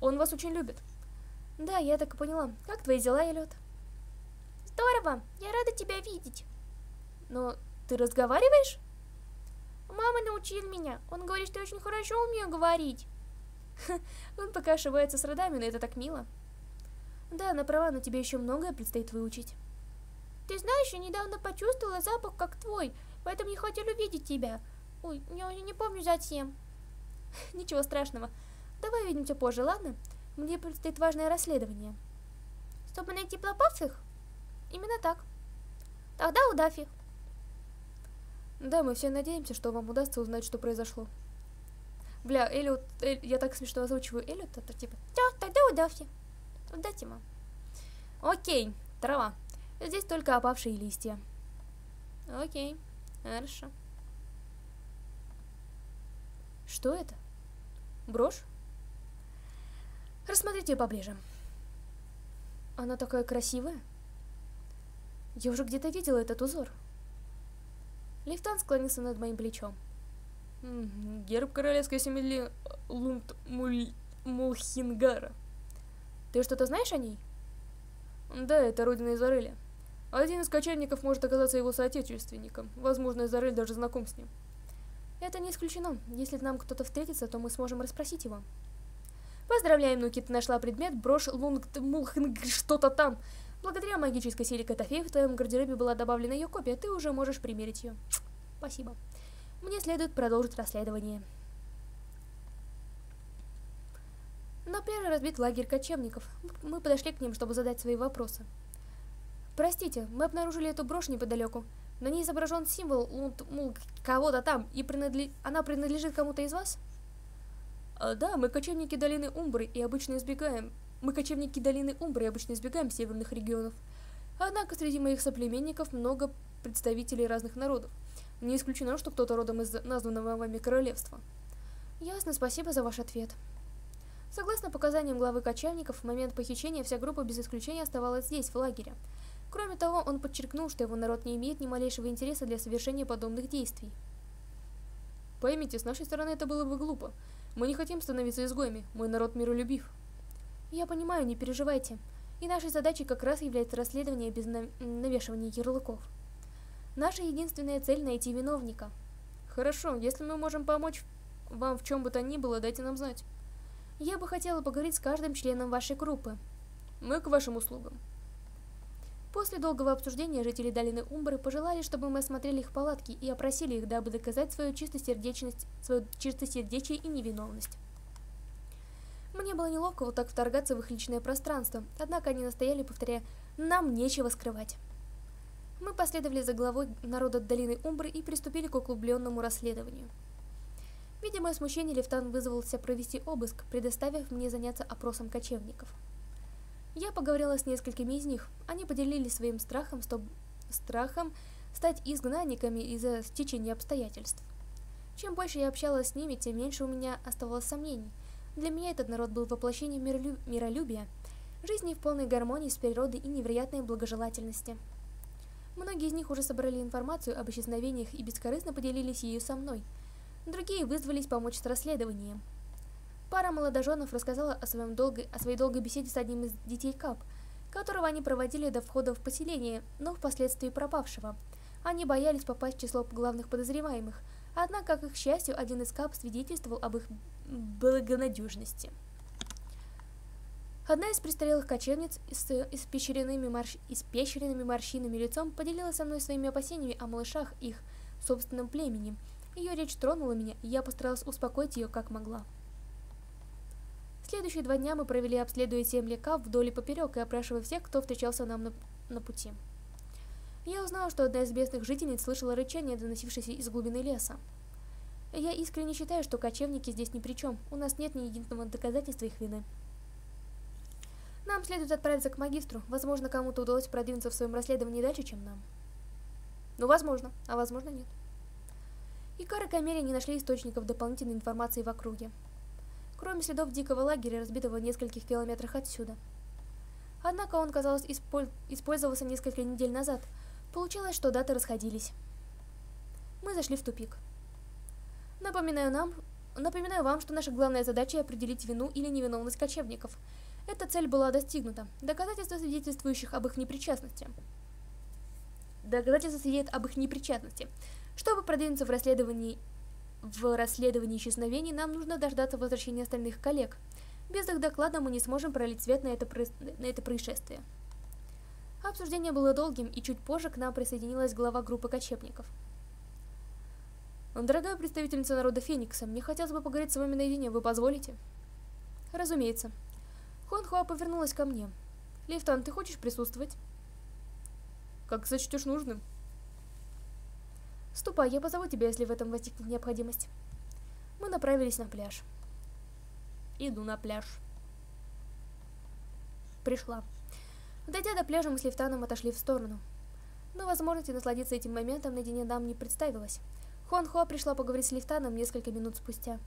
Он вас очень любит. Да, я так и поняла. Как твои дела, Эллиот? Здорово, я рада тебя видеть. Но ты разговариваешь? Мама научил меня. Он говорит, что я очень хорошо умею говорить. Он пока ошибается с родами, но это так мило. Да, она права, но тебе еще многое предстоит выучить. Ты знаешь, я недавно почувствовала запах, как твой, поэтому не хотела увидеть тебя. Ой, я не помню зачем. Ничего страшного. Давай увидимся позже, ладно? Мне предстоит важное расследование. Чтобы найти пропавших? Именно так. Тогда удачи. Да, мы все надеемся, что вам удастся узнать, что произошло. Бля, Эллиот, Эль, я так смешно озвучиваю Эллиот, это типа... Да, тогда удачи. Удачи, мам. Окей, трава. Здесь только опавшие листья. Окей, хорошо. Что это? Брошь? Рассмотрите ее поближе. Она такая красивая. Я уже где-то видела этот узор. Лифтан склонился над моим плечом. Герб королевской семьи Муль... Мулхингара. Ты что-то знаешь о ней? Да, это родина Израиля. Один из кочевников может оказаться его соотечественником. Возможно, Израиль даже знаком с ним. Это не исключено. Если нам кто-то встретится, то мы сможем расспросить его. Поздравляем, Нуки, ты нашла предмет, брошь, лунг, мулхнг, что-то там. Благодаря магической силе Катафея в твоем гардеробе была добавлена ее копия, ты уже можешь примерить ее. Спасибо. Мне следует продолжить расследование. На пляже разбит лагерь кочевников. Мы подошли к ним, чтобы задать свои вопросы. Простите, мы обнаружили эту брошь неподалеку. На ней изображен символ мул, кого-то там, и принадле... она принадлежит кому-то из вас? А, да, мы кочевники долины Умбры и обычно избегаем. Мы кочевники долины Умбры обычно избегаем северных регионов. Однако среди моих соплеменников много представителей разных народов. Не исключено, что кто-то родом из названного вами королевства. Ясно, спасибо за ваш ответ. Согласно показаниям главы кочевников, в момент похищения вся группа без исключения оставалась здесь, в лагере. Кроме того, он подчеркнул, что его народ не имеет ни малейшего интереса для совершения подобных действий. Поймите, с нашей стороны это было бы глупо. Мы не хотим становиться изгоями, мой народ миролюбив. Я понимаю, не переживайте. И нашей задачей как раз является расследование без навешивания ярлыков. Наша единственная цель — найти виновника. Хорошо, если мы можем помочь вам в чем бы то ни было, дайте нам знать. Я бы хотела поговорить с каждым членом вашей группы. Мы к вашим услугам. После долгого обсуждения жители долины Умбры пожелали, чтобы мы осмотрели их палатки и опросили их, дабы доказать свою чистосердечность, свою чистосердечие и невиновность. Мне было неловко вот так вторгаться в их личное пространство, однако они настояли, повторяя, «Нам нечего скрывать». Мы последовали за главой народа долины Умбры и приступили к углубленному расследованию. Видя мое смущение, Левтан вызвался провести обыск, предоставив мне заняться опросом кочевников. Я поговорила с несколькими из них. Они поделились своим страхом, стоп... страхом стать изгнанниками из-за стечения обстоятельств. Чем больше я общалась с ними, тем меньше у меня оставалось сомнений. Для меня этот народ был воплощением миролю... миролюбия, жизни в полной гармонии с природой и невероятной благожелательности. Многие из них уже собрали информацию об исчезновениях и бескорыстно поделились ею со мной. Другие вызвались помочь с расследованием. Пара молодоженов рассказала о, своем долгой, о своей долгой беседе с одним из детей Кап, которого они проводили до входа в поселение, но впоследствии пропавшего. Они боялись попасть в число главных подозреваемых, однако, к их счастью, один из Кап свидетельствовал об их благонадежности. Одна из престарелых кочевниц с испещренными, марш... испещренными морщинами лицом поделилась со мной своими опасениями о малышах их собственном племени. Ее речь тронула меня, и я постаралась успокоить ее как могла. Следующие два дня мы провели, обследуя земли Кав вдоль и поперек и опрашивая всех, кто встречался нам на, на пути. Я узнала, что одна из местных жительниц слышала рычание, доносившееся из глубины леса. Я искренне считаю, что кочевники здесь ни при чем. У нас нет ни единого доказательства их вины. Нам следует отправиться к магистру. Возможно, кому-то удалось продвинуться в своем расследовании дальше, чем нам. Ну, возможно, а возможно нет. Икар и Камери не нашли источников дополнительной информации в округе кроме следов дикого лагеря, разбитого в нескольких километрах отсюда. Однако он, казалось, исполь... использовался несколько недель назад. Получилось, что даты расходились. Мы зашли в тупик. Напоминаю нам, напоминаю вам, что наша главная задача определить вину или невиновность кочевников. Эта цель была достигнута. Доказательства, свидетельствующих об их непричастности. Доказательства свидетельствуют об их непричастности. Чтобы продвинуться в расследовании в расследовании исчезновений нам нужно дождаться возвращения остальных коллег. Без их доклада мы не сможем пролить свет на это, на это происшествие. Обсуждение было долгим, и чуть позже к нам присоединилась глава группы кочевников. Дорогая представительница народа Феникса, мне хотелось бы поговорить с вами наедине, вы позволите? Разумеется. Хонхуа повернулась ко мне. Лифтан, ты хочешь присутствовать? Как сочтешь нужным. Ступай, я позову тебя, если в этом возникнет необходимость. Мы направились на пляж. Иду на пляж. Пришла. Дойдя до пляжа, мы с Лифтаном отошли в сторону. Но возможности насладиться этим моментом наедине нам не представилось. Хуан Хуа пришла поговорить с Лифтаном несколько минут спустя.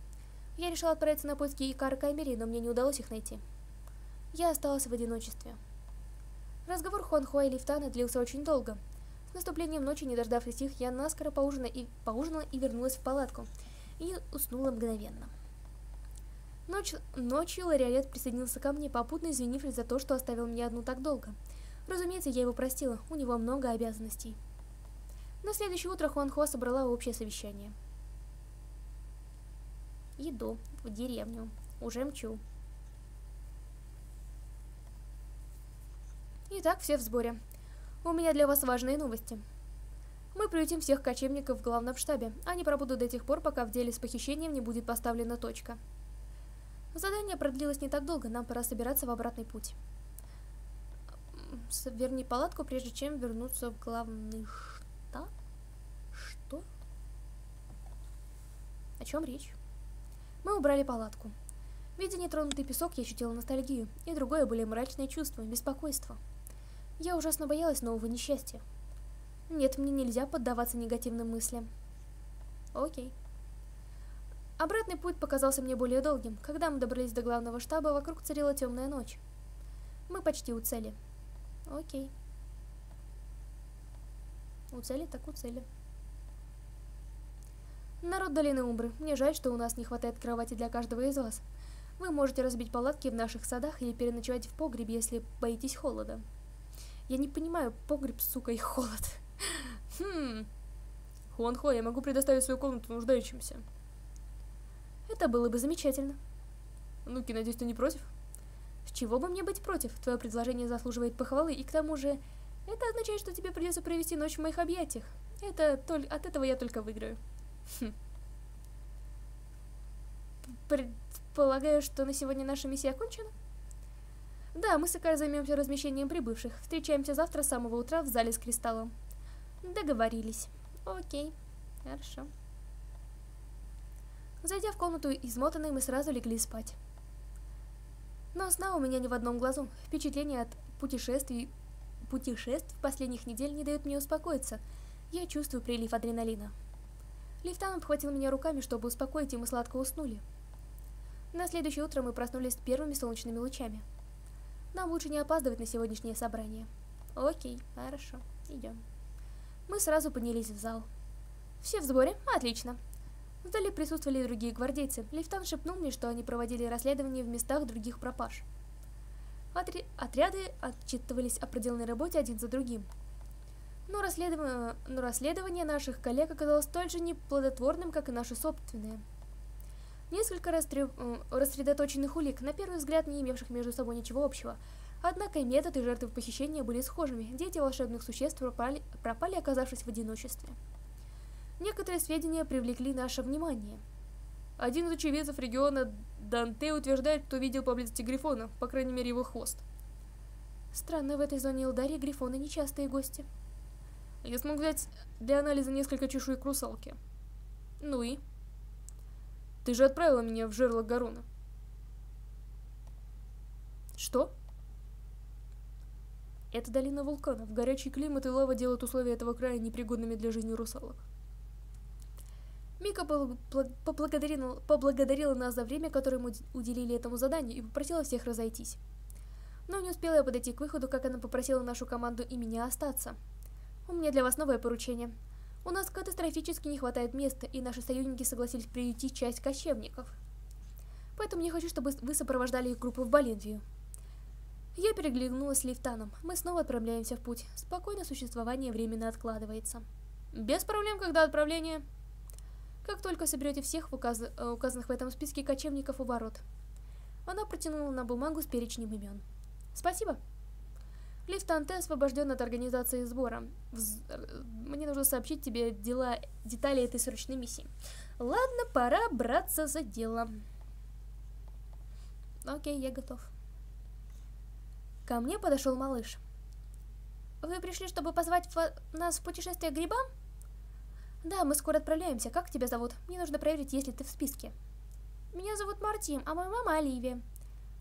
Я решила отправиться на поиски Икара Камери, но мне не удалось их найти. Я осталась в одиночестве. Разговор Хуан Хуа и Лифтана длился очень долго, с наступлением ночи, не дождавшись их, я наскоро поужинала и, поужинала и вернулась в палатку. И уснула мгновенно. Ночь, ночью Лариолет присоединился ко мне, попутно извинившись за то, что оставил меня одну так долго. Разумеется, я его простила, у него много обязанностей. На следующее утро Хуанхуа собрала общее совещание. Иду в деревню. Уже мчу. Итак, все в сборе. У меня для вас важные новости. Мы приютим всех кочевников в главном штабе. Они пробудут до тех пор, пока в деле с похищением не будет поставлена точка. Задание продлилось не так долго, нам пора собираться в обратный путь. Верни палатку, прежде чем вернуться в главный штаб? Что? О чем речь? Мы убрали палатку. Видя нетронутый песок, я ощутила ностальгию, и другое были мрачные чувства, беспокойство. Я ужасно боялась нового несчастья. Нет, мне нельзя поддаваться негативным мыслям. Окей. Обратный путь показался мне более долгим. Когда мы добрались до главного штаба, вокруг царила темная ночь. Мы почти у цели. Окей. У цели так у цели. Народ долины Умбры, мне жаль, что у нас не хватает кровати для каждого из вас. Вы можете разбить палатки в наших садах или переночевать в погребе, если боитесь холода. Я не понимаю, погреб, сука, и холод. Хм. Хуанхо, я могу предоставить свою комнату нуждающимся. Это было бы замечательно. Ну-ки, надеюсь, ты не против? С чего бы мне быть против? Твое предложение заслуживает похвалы, и к тому же, это означает, что тебе придется провести ночь в моих объятиях. Это только от этого я только выиграю. Хм. Предполагаю, что на сегодня наша миссия окончена? Да, мы с Акар займемся размещением прибывших. Встречаемся завтра с самого утра в зале с кристаллом. Договорились. Окей, хорошо. Зайдя в комнату измотанной, мы сразу легли спать. Но сна у меня ни в одном глазу. Впечатление от путешествий, путешеств последних недель не дает мне успокоиться. Я чувствую прилив адреналина. Лифтан обхватил меня руками, чтобы успокоить, и мы сладко уснули. На следующее утро мы проснулись первыми солнечными лучами. Нам лучше не опаздывать на сегодняшнее собрание. Окей, хорошо, идем. Мы сразу поднялись в зал. Все в сборе? Отлично. В зале присутствовали и другие гвардейцы. Лифтан шепнул мне, что они проводили расследование в местах других пропаж. Отри... Отряды отчитывались о проделанной работе один за другим. Но, расследов... Но расследование наших коллег оказалось столь же неплодотворным, как и наше собственное. Несколько растреб... Э, рассредоточенных улик, на первый взгляд не имевших между собой ничего общего. Однако и метод жертвы похищения были схожими. Дети волшебных существ пропали, пропали оказавшись в одиночестве. Некоторые сведения привлекли наше внимание. Один из очевидцев региона Данте утверждает, что видел поблизости Грифона, по крайней мере его хвост. Странно, в этой зоне Элдари Грифоны нечастые гости. Я смог взять для анализа несколько чешуек русалки. Ну и? Ты же отправила меня в жерло Гаруна. Что? Это долина вулканов. Горячий климат и лава делают условия этого края непригодными для жизни русалок. Мика поблагодарила, поблагодарила нас за время, которое мы уделили этому заданию, и попросила всех разойтись. Но не успела я подойти к выходу, как она попросила нашу команду и меня остаться. У меня для вас новое поручение. У нас катастрофически не хватает места, и наши союзники согласились приютить часть кочевников. Поэтому я хочу, чтобы вы сопровождали их группу в Боливию. Я переглянулась с Лифтаном. Мы снова отправляемся в путь. Спокойное существование временно откладывается. Без проблем, когда отправление... Как только соберете всех указ... Э, указанных в этом списке кочевников у ворот. Она протянула на бумагу с перечнем имен. Спасибо. Лифтан, ты освобожден от организации сбора. Вз... Мне нужно сообщить тебе дела... детали этой срочной миссии. Ладно, пора браться за дело. Окей, я готов. Ко мне подошел малыш. Вы пришли, чтобы позвать в... нас в путешествие к грибам? Да, мы скоро отправляемся. Как тебя зовут? Мне нужно проверить, есть ли ты в списке. Меня зовут Мартин, а моя мама Оливия.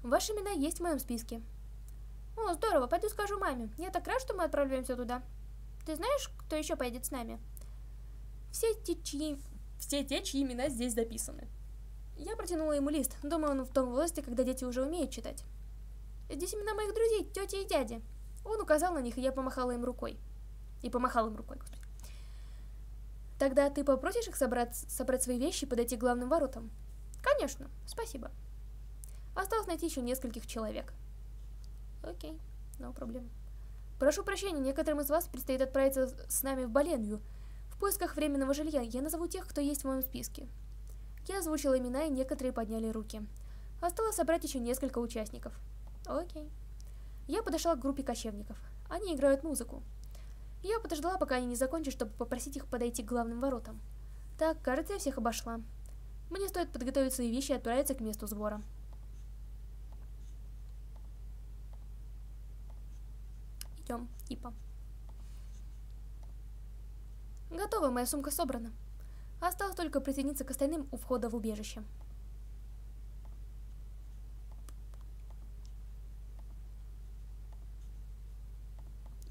Ваши имена есть в моем списке. О, здорово, пойду скажу маме. Я так рад, что мы отправляемся туда. Ты знаешь, кто еще поедет с нами? Все те, чьи... Все те, чьи имена здесь записаны. Я протянула ему лист. Думаю, он в том возрасте, когда дети уже умеют читать. Здесь имена моих друзей, тети и дяди. Он указал на них, и я помахала им рукой. И помахала им рукой, господи. Тогда ты попросишь их собрать, собрать свои вещи и подойти к главным воротам? Конечно, спасибо. Осталось найти еще нескольких человек. Окей, no проблем. Прошу прощения, некоторым из вас предстоит отправиться с нами в Боленвию. В поисках временного жилья я назову тех, кто есть в моем списке. Я озвучила имена, и некоторые подняли руки. Осталось собрать еще несколько участников. Окей. Я подошла к группе кочевников. Они играют музыку. Я подождала, пока они не закончат, чтобы попросить их подойти к главным воротам. Так, кажется, я всех обошла. Мне стоит подготовить свои вещи и отправиться к месту сбора. Идем, типа. Готово, моя сумка собрана. Осталось только присоединиться к остальным у входа в убежище.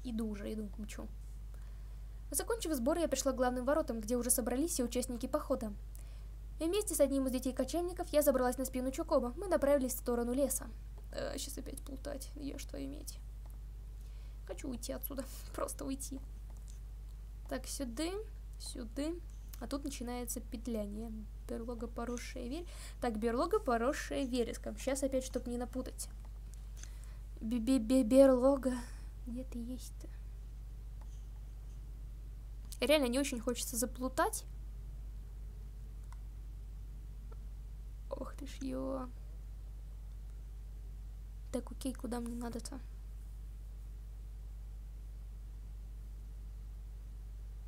Иду уже, иду, мчу. Закончив сбор, я пришла к главным воротам, где уже собрались все участники похода. И вместе с одним из детей кочевников я забралась на спину Чукоба. Мы направились в сторону леса. Э, сейчас опять плутать. Я что иметь? Хочу уйти отсюда. Просто уйти. Так, сюда, сюда. А тут начинается петляние. Берлога, поросшая верь. Так, берлога, поросшая вереском. Сейчас опять, чтобы не напутать. Бе-бе-берлога. Где ты есть-то? Реально не очень хочется заплутать. Ох ты ж, ё. Так, окей, куда мне надо-то?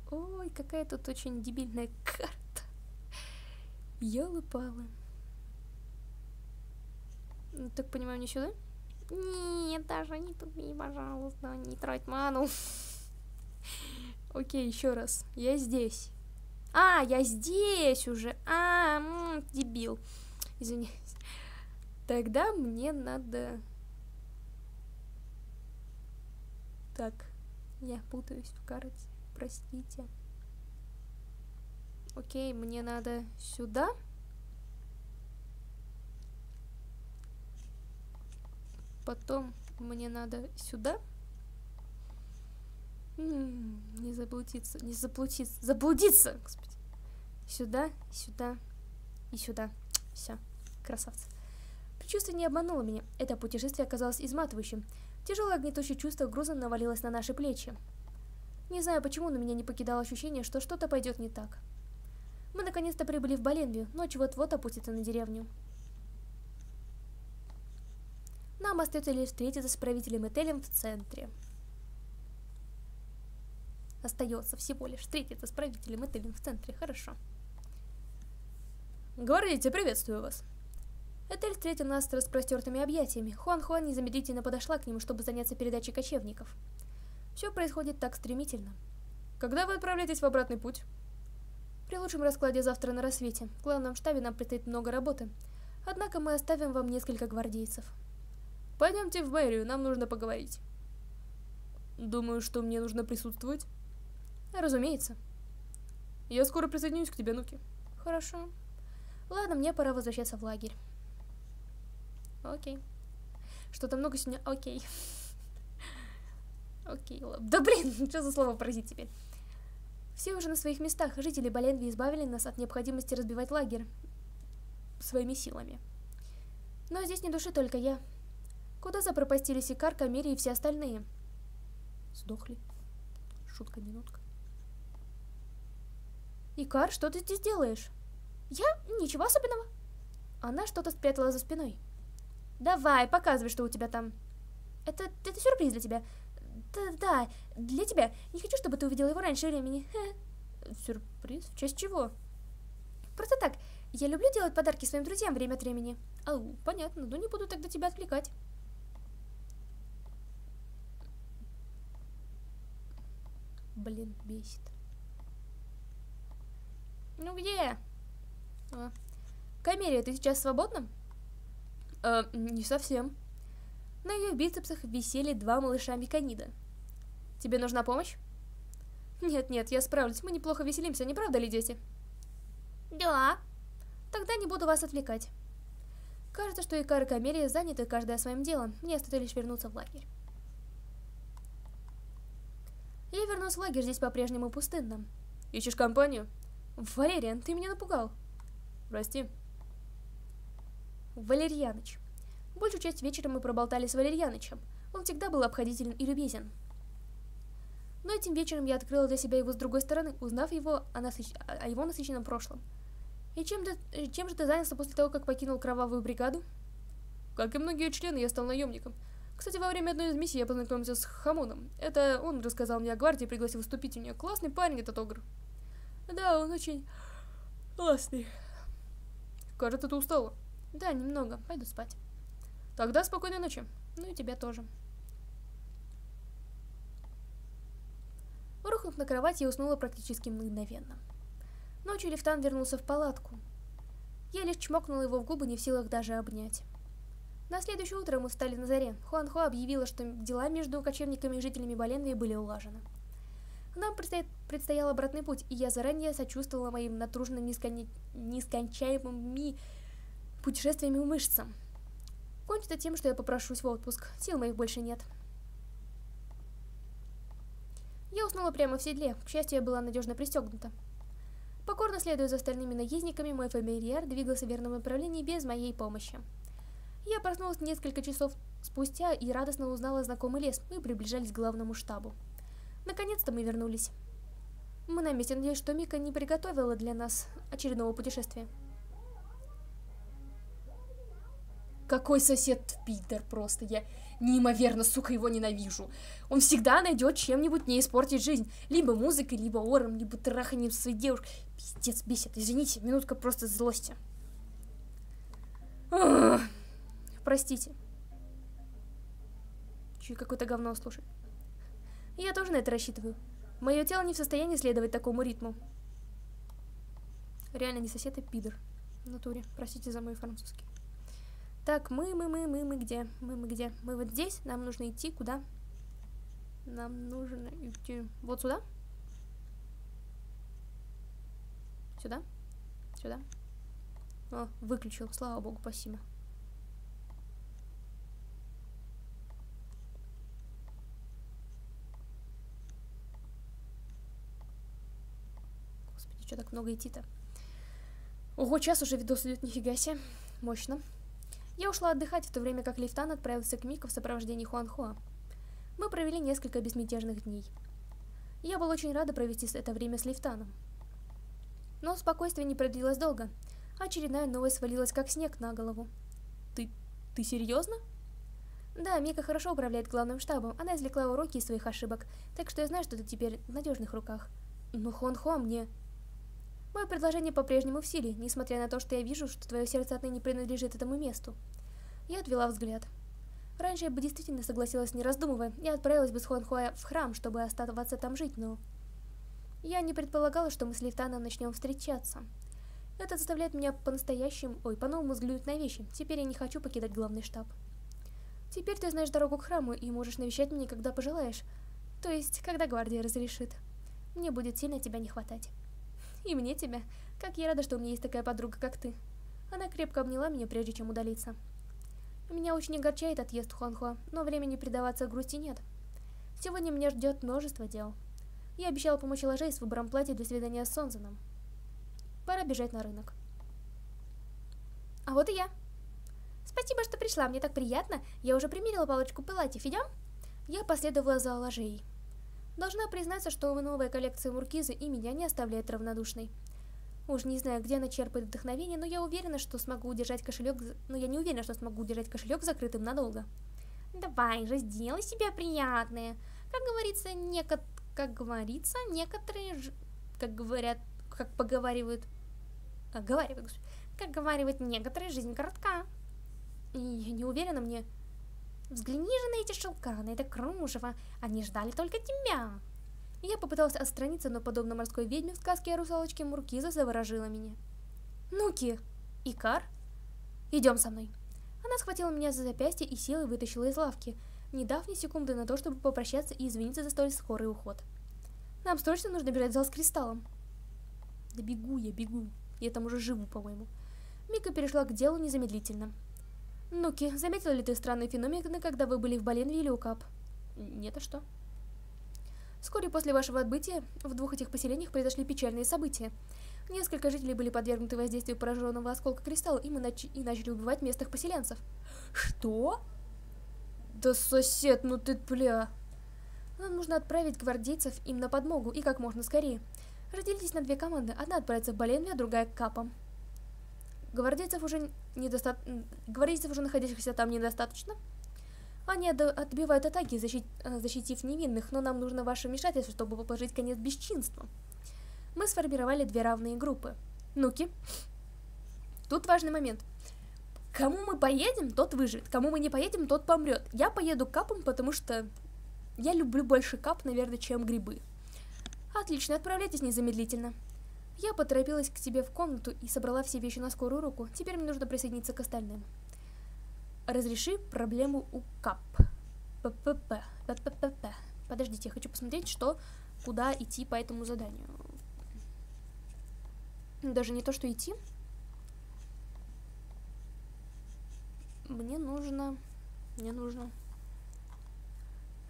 Ой, какая тут очень дебильная карта. Ёлы-палы. Ну, так понимаю, не сюда? Нет, даже не тупи, пожалуйста, не трать ману. Окей, еще раз. Я здесь. А, я здесь уже. А, дебил. Извиняюсь. Тогда мне надо... Так, я путаюсь в карте. Простите. Окей, мне надо сюда. Потом мне надо сюда. Не заблудиться, не заблудиться, заблудиться, господи. Сюда, сюда и сюда. Все, красавцы. Предчувствие не обмануло меня. Это путешествие оказалось изматывающим. Тяжелое гнетущее чувство грузом навалилось на наши плечи. Не знаю почему, но меня не покидало ощущение, что что-то пойдет не так. Мы наконец-то прибыли в Боленвию, ночь вот-вот опустится на деревню. Нам остается лишь встретиться с правителем Этелем в центре. Остается всего лишь встретиться с правителем Этелем в центре, хорошо. Говорите, приветствую вас. Этель встретил нас с распростертыми объятиями. Хуан-Хуан незамедлительно подошла к нему, чтобы заняться передачей кочевников. Все происходит так стремительно. Когда вы отправляетесь в обратный путь? При лучшем раскладе завтра на рассвете. В главном штабе нам предстоит много работы. Однако мы оставим вам несколько гвардейцев. Пойдемте в мэрию, нам нужно поговорить. Думаю, что мне нужно присутствовать. Разумеется. Я скоро присоединюсь к тебе, Нуки. Хорошо. Ладно, мне пора возвращаться в лагерь. Окей. Что-то много сегодня... Окей. Окей, ладно. Да блин, что за слово просить теперь? Все уже на своих местах. Жители Боленви избавили нас от необходимости разбивать лагерь своими силами. Но здесь не души только я. Куда запропастились Икар, Камери и все остальные? Сдохли. Шутка-минутка. Икар, что ты здесь делаешь? Я? Ничего особенного. Она что-то спрятала за спиной. Давай, показывай, что у тебя там. Это, это сюрприз для тебя. Да-да, для тебя. Не хочу, чтобы ты увидела его раньше времени. Сюрприз? В честь чего? Просто так. Я люблю делать подарки своим друзьям время от времени. Ау, понятно, но не буду тогда тебя отвлекать. Блин, бесит. Ну где? А. Камерия, ты сейчас свободна? Э, не совсем. На ее бицепсах висели два малыша Миканида. Тебе нужна помощь? Нет-нет, я справлюсь. Мы неплохо веселимся, не правда ли, дети? Да. Тогда не буду вас отвлекать. Кажется, что Икар и Камерия заняты каждая своим делом. Мне остается лишь вернуться в лагерь. Я вернулся в лагерь, здесь по-прежнему пустынно. Ищешь компанию? Валериан, ты меня напугал. Прости. Валерьяныч. Большую часть вечера мы проболтали с Валерьянычем. Он всегда был обходителен и любезен. Но этим вечером я открыла для себя его с другой стороны, узнав его о, насыщ... о его насыщенном прошлом. И чем, ты, чем же ты занялся после того, как покинул кровавую бригаду? Как и многие члены, я стал наемником. Кстати, во время одной из миссий я познакомился с Хамоном. Это он рассказал мне о гвардии и пригласил вступить в нее. Классный парень этот Огр. Да, он очень классный. Кажется, ты устала. Да, немного. Пойду спать. Тогда спокойной ночи. Ну и тебя тоже. Рухнув на кровать, я уснула практически мгновенно. Ночью Лифтан вернулся в палатку. Я лишь чмокнула его в губы, не в силах даже обнять. На следующее утро мы встали на заре. Хуанхуа объявила, что дела между кочевниками и жителями Боленвии были улажены. Нам предстоит, предстоял обратный путь, и я заранее сочувствовала моим натруженным нескон... нескончаемыми путешествиями мышцам. Кончится тем, что я попрошусь в отпуск. Сил моих больше нет. Я уснула прямо в седле. К счастью, я была надежно пристегнута. Покорно следуя за остальными наездниками, мой фамильяр двигался в верном направлении без моей помощи. Я проснулась несколько часов спустя и радостно узнала знакомый лес. Мы приближались к главному штабу. Наконец-то мы вернулись. Мы на месте. Надеюсь, что Мика не приготовила для нас очередного путешествия. Какой сосед Питер просто, я неимоверно, сука, его ненавижу. Он всегда найдет чем-нибудь не испортить жизнь. Либо музыкой, либо ором, либо траханием своей девушки. Пиздец, бесит. Извините, минутка просто злости. Ах, простите. Чуть какое-то говно слушать. Я тоже на это рассчитываю. Мое тело не в состоянии следовать такому ритму. Реально не сосед, а пидор. В натуре. Простите за мой французский. Так, мы, мы, мы, мы, мы где? Мы, мы где? Мы вот здесь. Нам нужно идти куда? Нам нужно идти вот сюда? Сюда? Сюда? О, выключил. Слава богу, спасибо. Господи, что так много идти-то? Ого, час уже видос идет, нифига себе. Мощно. Я ушла отдыхать, в то время как Лифтан отправился к Мико в сопровождении Хуанхуа. Мы провели несколько безмятежных дней. Я была очень рада провести это время с Лифтаном. Но спокойствие не продлилось долго. Очередная новость свалилась как снег на голову. Ты... ты серьезно? Да, Мика хорошо управляет главным штабом. Она извлекла уроки из своих ошибок, так что я знаю, что ты теперь в надежных руках. Но Хуанхуа мне... Мое предложение по-прежнему в силе, несмотря на то, что я вижу, что твое сердце отныне принадлежит этому месту. Я отвела взгляд. Раньше я бы действительно согласилась, не раздумывая, и отправилась бы с Хуанхуа в храм, чтобы оставаться там жить, но... Я не предполагала, что мы с Лифтаном начнем встречаться. Это заставляет меня по-настоящему, ой, по-новому взглянуть на вещи. Теперь я не хочу покидать главный штаб. Теперь ты знаешь дорогу к храму и можешь навещать меня, когда пожелаешь. То есть, когда гвардия разрешит. Мне будет сильно тебя не хватать. И мне тебя. Как я рада, что у меня есть такая подруга, как ты. Она крепко обняла меня, прежде чем удалиться. Меня очень огорчает отъезд Хуанхуа, но времени предаваться грусти нет. Сегодня меня ждет множество дел. Я обещала помочь Ложей с выбором платья для свидания с Сонзаном. Пора бежать на рынок. А вот и я. Спасибо, что пришла, мне так приятно. Я уже примерила палочку платьев, идем? Я последовала за Ложей. Должна признаться, что новая коллекция Муркизы и меня не оставляет равнодушной. Уж не знаю, где она черпает вдохновение, но я уверена, что смогу удержать кошелек... Но я не уверена, что смогу удержать кошелек закрытым надолго. Давай же, сделай себе приятное. Как говорится, неко... Как говорится, некоторые... Ж... Как говорят... Как поговаривают... А, говаривают, Как говорят некоторые, жизнь коротка. И я не уверена, мне... Взгляни же на эти шелка, на это кружево. Они ждали только тебя. Я попыталась отстраниться, но подобно морской ведьме в сказке о русалочке Муркиза заворожила меня. «Ну-ки, Икар, идем со мной». Она схватила меня за запястье и силой вытащила из лавки, не дав ни секунды на то, чтобы попрощаться и извиниться за столь скорый уход. «Нам срочно нужно бежать в зал с кристаллом». «Да бегу я, бегу. Я там уже живу, по-моему». Мика перешла к делу незамедлительно. «Ну-ки, заметила ли ты странные феномены, когда вы были в Боленве или Укап?» «Нет, а что?» Вскоре после вашего отбытия в двух этих поселениях произошли печальные события. Несколько жителей были подвергнуты воздействию пораженного осколка кристалла, и мы нач и начали убивать местных поселенцев. Что? Да сосед, ну ты, бля. Нам нужно отправить гвардейцев им на подмогу, и как можно скорее. Разделитесь на две команды. Одна отправится в Боленве, а другая к Капам. Гвардейцев уже недоста... Гвардейцев уже находящихся там недостаточно. Они отбивают атаки, защит... Э, защитив невинных, но нам нужно ваше вмешательство, чтобы положить конец бесчинству. Мы сформировали две равные группы. Ну-ки. Тут важный момент. Кому мы поедем, тот выживет. Кому мы не поедем, тот помрет. Я поеду капом, потому что я люблю больше кап, наверное, чем грибы. Отлично, отправляйтесь незамедлительно. Я поторопилась к тебе в комнату и собрала все вещи на скорую руку. Теперь мне нужно присоединиться к остальным. Разреши проблему у КАП. ППП. ППП. Подождите, я хочу посмотреть, что, куда идти по этому заданию. Даже не то, что идти. Мне нужно... Мне нужно...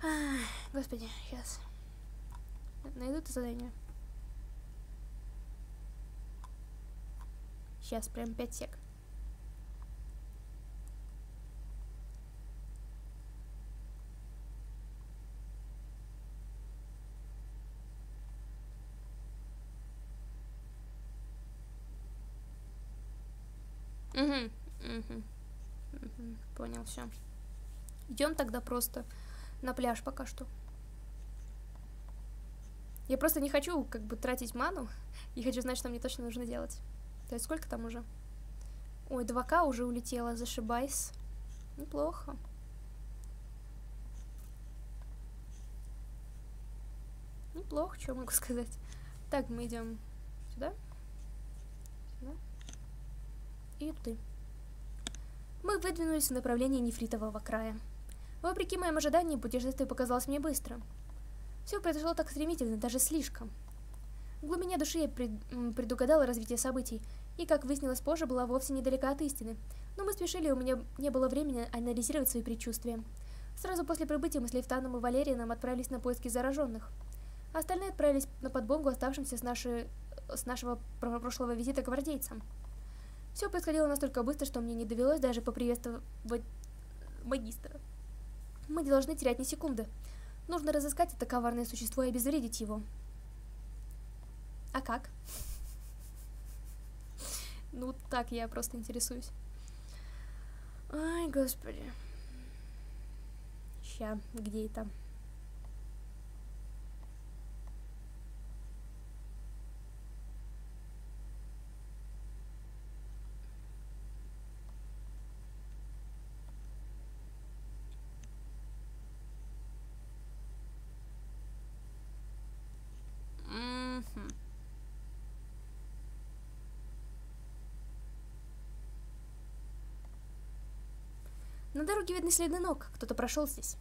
Ах, господи, сейчас. Найду это задание. Сейчас, прям 5 сек. Угу, угу, угу, понял, все. Идем тогда просто на пляж пока что. Я просто не хочу как бы тратить ману, и хочу знать, что мне точно нужно делать. То сколько там уже? Ой, 2К уже улетела, зашибайс. Неплохо. Неплохо, что могу сказать. Так, мы идем сюда. Сюда. И ты. Мы выдвинулись в направлении нефритового края. Вопреки моим ожиданиям, путешествие показалось мне быстро. Все произошло так стремительно, даже слишком. В глубине души я пред, предугадала развитие событий, и, как выяснилось позже, была вовсе недалека от истины. Но мы спешили, у меня не было времени анализировать свои предчувствия. Сразу после прибытия мы с Левтаном и Валерианом отправились на поиски зараженных. Остальные отправились на подбогу оставшимся с, нашей, с нашего прошлого визита гвардейцам. Все происходило настолько быстро, что мне не довелось даже поприветствовать магистра. Мы не должны терять ни секунды. Нужно разыскать это коварное существо и обезвредить его. А как? Ну, так я просто интересуюсь. Ай, господи. Ща, где это? Дороге видны следы ног. Кто-то прошел здесь.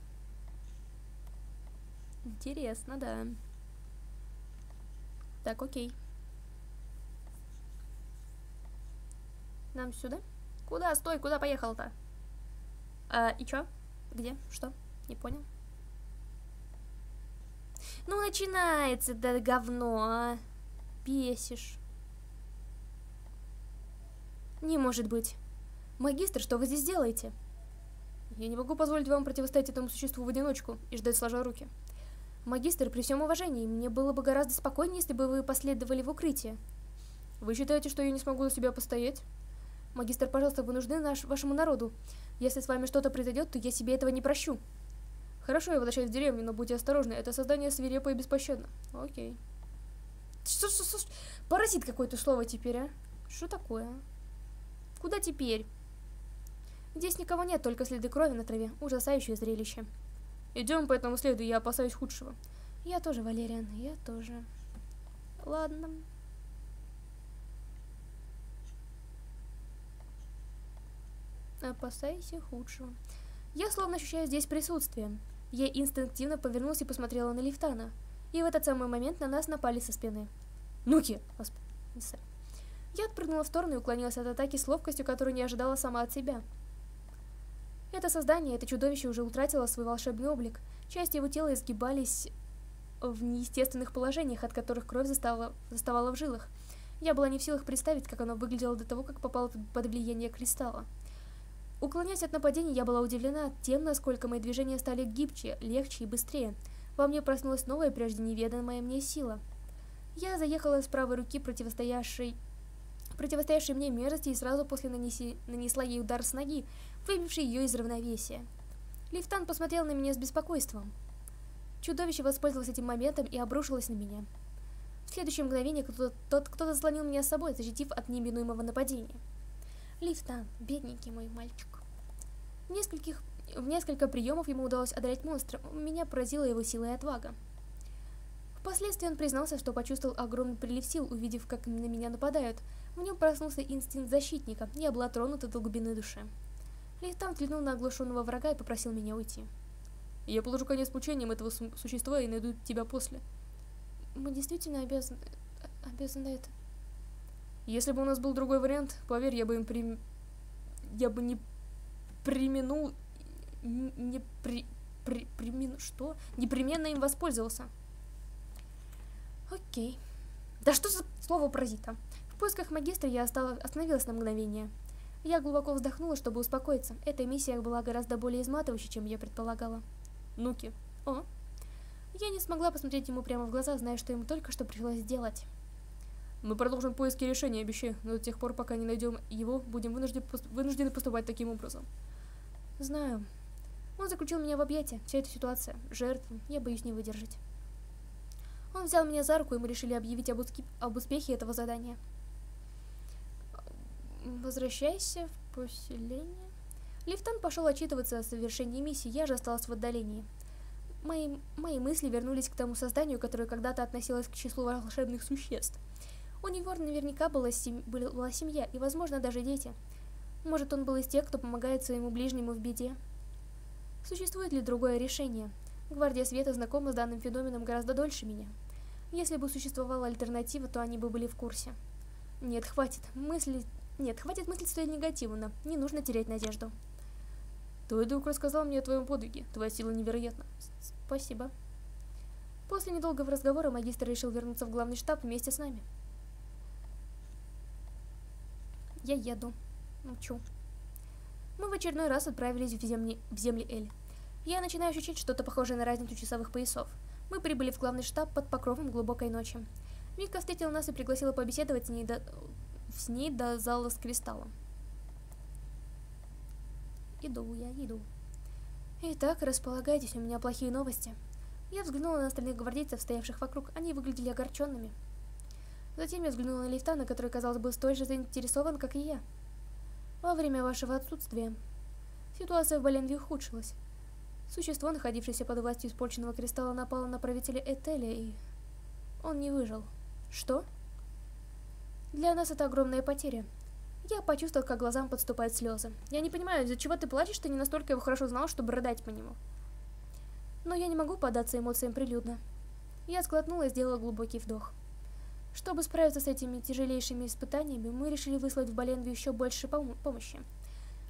Интересно, да. Так, окей. Нам сюда? Куда? Стой, куда поехал-то? А, и чё? Где? Что? Не понял. Ну, начинается, да говно, а. Бесишь. Не может быть. Магистр, что вы здесь делаете? Я не могу позволить вам противостоять этому существу в одиночку и ждать сложа руки. Магистр, при всем уважении, мне было бы гораздо спокойнее, если бы вы последовали в укрытие. Вы считаете, что я не смогу за себя постоять? Магистр, пожалуйста, вы нужны наш, вашему народу. Если с вами что-то произойдет, то я себе этого не прощу. Хорошо, я возвращаюсь в деревню, но будьте осторожны, это создание свирепо и беспощадно. Окей. Что, что, что, паразит какое-то слово теперь, а? Что такое? Куда теперь? Здесь никого нет, только следы крови на траве. Ужасающее зрелище. Идем по этому следу, я опасаюсь худшего. Я тоже, Валериан, я тоже. Ладно. Опасайся худшего. Я словно ощущаю здесь присутствие. Я инстинктивно повернулась и посмотрела на Лифтана. И в этот самый момент на нас напали со спины. Ну-ки! Я отпрыгнула в сторону и уклонилась от атаки с ловкостью, которую не ожидала сама от себя. Это создание, это чудовище уже утратило свой волшебный облик. Части его тела изгибались в неестественных положениях, от которых кровь заставала, заставала в жилах. Я была не в силах представить, как оно выглядело до того, как попало под влияние кристалла. Уклоняясь от нападений, я была удивлена тем, насколько мои движения стали гибче, легче и быстрее. Во мне проснулась новая, прежде неведомая мне сила. Я заехала с правой руки противостоящей противостоящей мне мерзости и сразу после нанеси, нанесла ей удар с ноги, выбивший ее из равновесия. Лифтан посмотрел на меня с беспокойством. Чудовище воспользовалось этим моментом и обрушилось на меня. В следующее мгновение кто-то, тот кто-то заслонил меня с собой, защитив от неминуемого нападения. Лифтан, бедненький мой мальчик. В, нескольких, в несколько приемов ему удалось одолеть монстра, меня поразила его сила и отвага. Впоследствии он признался, что почувствовал огромный прилив сил, увидев, как на меня нападают. В нем проснулся инстинкт защитника, я была тронута до глубины души. Лифтан взглянул на оглушенного врага и попросил меня уйти. «Я положу конец мучениям этого су существа и найду тебя после». «Мы действительно обязаны... обязаны это...» Если бы у нас был другой вариант, поверь, я бы им при... Я бы не применул... Не при... при... примен... Что? Непременно им воспользовался. Окей. Да что за слово паразита? В поисках магистра я осталась, остановилась на мгновение. Я глубоко вздохнула, чтобы успокоиться. Эта миссия была гораздо более изматывающей, чем я предполагала. Нуки. О. Я не смогла посмотреть ему прямо в глаза, зная, что ему только что пришлось сделать. Мы продолжим поиски решения, обещаю, но до тех пор, пока не найдем его, будем вынуждены, вынуждены поступать таким образом. Знаю. Он заключил меня в объятия. Вся эта ситуация. Жертву. Я боюсь не выдержать. Он взял меня за руку, и мы решили объявить об, об успехе этого задания. Возвращайся в поселение. Лифтан пошел отчитываться о совершении миссии, я же осталась в отдалении. Мои, мои мысли вернулись к тому созданию, которое когда-то относилось к числу волшебных существ. У него наверняка была, сем... была семья и, возможно, даже дети. Может, он был из тех, кто помогает своему ближнему в беде? Существует ли другое решение? Гвардия Света знакома с данным феноменом гораздо дольше меня. Если бы существовала альтернатива, то они бы были в курсе. Нет, хватит. Мысли... Нет, хватит мыслить столь негативно. Не нужно терять надежду. Твой друг рассказал мне о твоем подвиге. Твоя сила невероятна. Спасибо. После недолгого разговора магистр решил вернуться в главный штаб вместе с нами. Я еду. Мчу. Мы в очередной раз отправились в земли, в земли Эль. Я начинаю ощущать что-то похожее на разницу часовых поясов. Мы прибыли в главный штаб под покровом глубокой ночи. Мика встретила нас и пригласила побеседовать с ней до, с ней до зала с кристаллом. Иду, я иду. Итак, располагайтесь, у меня плохие новости. Я взглянула на остальных гвардейцев, стоявших вокруг. Они выглядели огорченными. Затем я взглянула на Лифтана, который, казалось бы, столь же заинтересован, как и я. Во время вашего отсутствия ситуация в Баленве ухудшилась. Существо, находившееся под властью испорченного кристалла, напало на правителя Этеля, и... Он не выжил. Что? Для нас это огромная потеря. Я почувствовал, как глазам подступают слезы. Я не понимаю, из-за чего ты плачешь, ты не настолько его хорошо знал, чтобы рыдать по нему. Но я не могу поддаться эмоциям прилюдно. Я сглотнула и сделала глубокий вдох. Чтобы справиться с этими тяжелейшими испытаниями, мы решили выслать в Боленвию еще больше пом помощи.